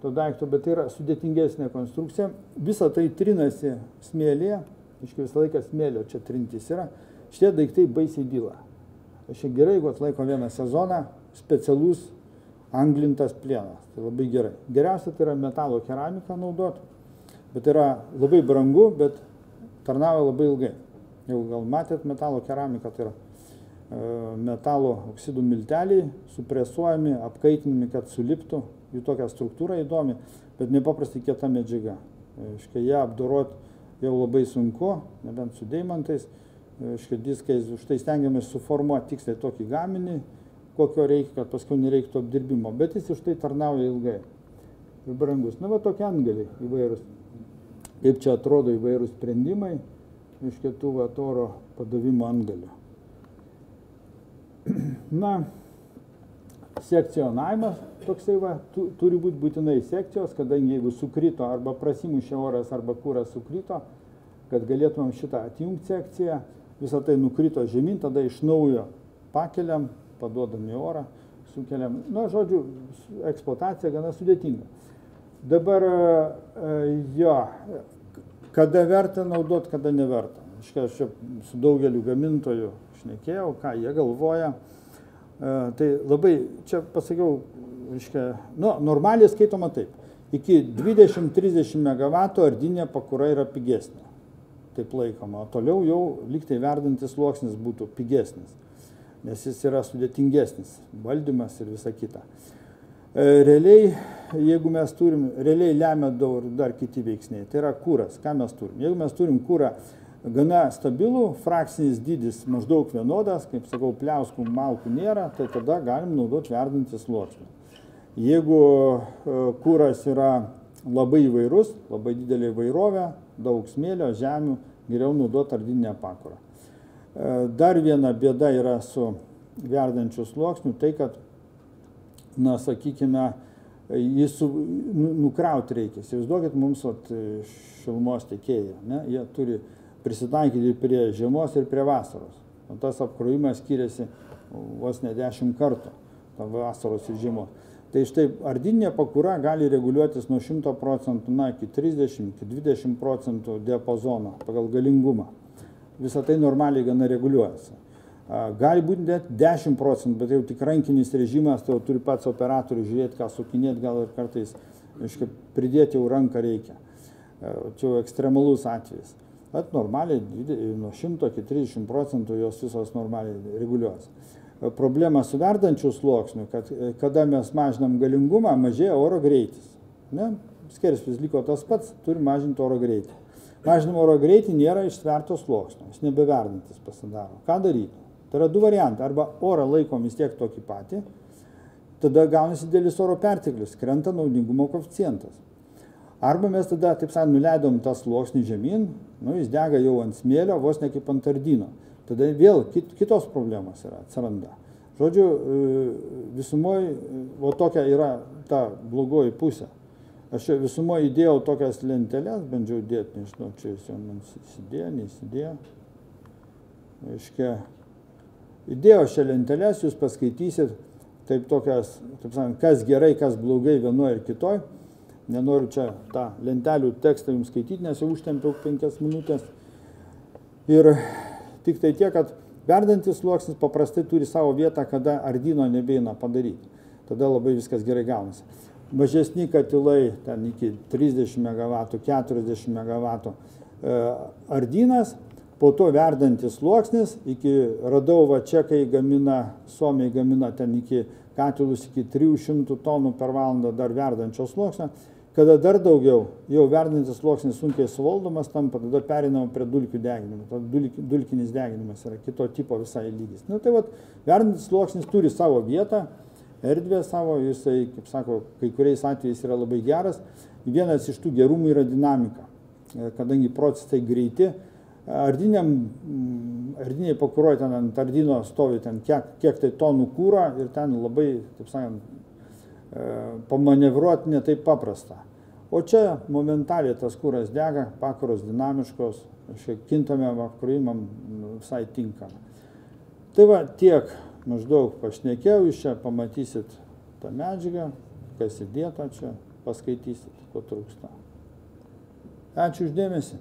to daikto, bet tai yra sudėtingesnė konstrukcija. Visa tai trinasi smėlėje, iškai visą laiką smėlio čia trintis yra, šitie daiktai baisiai byla. Aš gerai, jeigu atlaiko vieną sezoną, specialus anglintas plienas. Tai labai gerai. Geriausia tai yra metalo keramika naudoti, bet yra labai brangu, bet tarnauja labai ilgai. Jau gal matėt metalo keramiką, tai yra e, metalo oksidų milteliai, supresuojami, apkaitinami, kad suliptų, jų tokia struktūra įdomi, bet nepaprastai kieta medžiaga. Iškai ją apdoroti jau labai sunku, nebent su deimantais, iškai diskais, už tai stengiamės suformuoti tiksliai tokį gaminį, kokio reikia, kad paskui nereiktų apdirbimo, bet jis už tai tarnauja ilgai ir brangus. Na, va tokie angeliai įvairūs. Kaip čia atrodo įvairūs sprendimai iš kitų va oro padavimo angelių. Na, sekcionavimas toksai va, tu, turi būti būtinai sekcijos, kadangi jeigu sukrito arba prasimušė oras arba kūras sukrito, kad galėtumėm šitą atjungti sekciją, visą tai nukrito žemyn, tada iš naujo pakeliam, paduodam į orą, sukeliam. Na, žodžiu, eksploatacija gana sudėtinga. Dabar e, jo, kada verta naudoti, kada neverta. Aš čia su daugeliu gamintojų šnekėjau, ką jie galvoja. E, tai labai, čia pasakiau, reiškia, nu, normaliai skaitoma taip. Iki 20-30 MW ardinė pakura yra pigesnė. Taip laikoma. Toliau jau liktai verdantis sluoksnis būtų pigesnis nes jis yra sudėtingesnis, valdymas ir visa kita. E, realiai, jeigu mes turim, realiai lemia daug dar kiti veiksniai, tai yra kūras, ką mes turim. Jeigu mes turim kūrą gana stabilų, frakcinis dydis maždaug vienodas, kaip sakau, pliauskų malkų nėra, tai tada galim naudoti verdantį sluoksnį. Jeigu e, kūras yra labai įvairus, labai didelė įvairovė, daug smėlio, žemių, geriau naudoti ardinę pakurą. E, dar viena bėda yra su verdančiu sluoksniu, tai kad, na, sakykime, jį su, nu, nukrauti reikia. Įsivaizduokit mums at, šilumos tiekėjai, ne? jie turi prisitaikyti prie žiemos ir prie vasaros. O tas apkrovimas skiriasi vos ne dešimt kartų, vasaros ir žiemos. Tai štai ardinė pakura gali reguliuotis nuo 100 procentų, na, iki 30, iki 20 procentų diapazono pagal galingumą visą tai normaliai gana reguliuojasi. Gali būti net 10 procentų, bet jau tik rankinis režimas, tai jau turi pats operatorius žiūrėti, ką sukinėti, gal ir kartais aiškia, pridėti jau ranką reikia. Čia jau ekstremalus atvejis. Bet normaliai nuo 100 iki 30 procentų jos visos normaliai reguliuos. problema su verdančiu sluoksniu, kad kada mes mažinam galingumą, mažėja oro greitis. Ne? Skersvis liko tas pats, turi mažinti oro greitį. Mažinam oro greitį nėra ištverto sluoksnio, jis nebeverdantis pasidaro. Ką daryti? Tai yra du variantai. Arba orą laikom vis tiek tokį patį, tada gaunasi dėlis oro perteklius, krenta naudingumo koficijantas. Arba mes tada, taip sakant, nuleidom tą sluoksnį žemyn, nu, jis dega jau ant smėlio, vos ne kaip ant ardino. Tada vėl kit, kitos problemos yra, atsiranda. Žodžiu, e, visumoje, o tokia yra ta blogoji pusė. Aš čia visumoje įdėjau tokias lenteles, bandžiau dėti, nežinau, čia jis jau man įsidėjo, neįsidėjo. Aiškia, įdėjau šią lenteles, jūs paskaitysit, taip tokias, taip sakant, kas gerai, kas blogai vienoje ir kitoje nenoriu čia tą lentelių tekstą jums skaityti, nes jau užtempiau penkias minutės. Ir tik tai tiek, kad verdantis sluoksnis paprastai turi savo vietą, kada ardyno nebeina padaryti. Tada labai viskas gerai gaunasi. Mažesni katilai, ten iki 30 MW, 40 MW ardynas, po to verdantis sluoksnis, iki radau va čekai gamina, suomiai gamina ten iki katilus iki 300 tonų per valandą dar verdančio sluoksnio kada dar daugiau jau verdantis sluoksnis sunkiai suvaldomas tampa, tada perinama prie dulkių deginimo. Dulk, dulkinis deginimas yra kito tipo visai lygis. Na nu, tai vad, verdantis sluoksnis turi savo vietą, erdvę savo, jisai, kaip sako, kai kuriais atvejais yra labai geras. Vienas iš tų gerumų yra dinamika, e, kadangi procesai greiti. Ardiniam, mm, ardiniai pakuruoja ten ant ardino stovi ten kiek, kiek tai tonų kūro ir ten labai, taip sakant, E, pamanevruoti netaip paprasta. O čia momentaliai tas kūras dega, pakuros dinamiškos, kintamiem apkrovimam nu, visai tinkama. Tai va tiek maždaug pašnekėjau, iš čia pamatysit tą medžiagą, kas įdėta čia, paskaitysit, ko trūksta. Ačiū uždėmesi.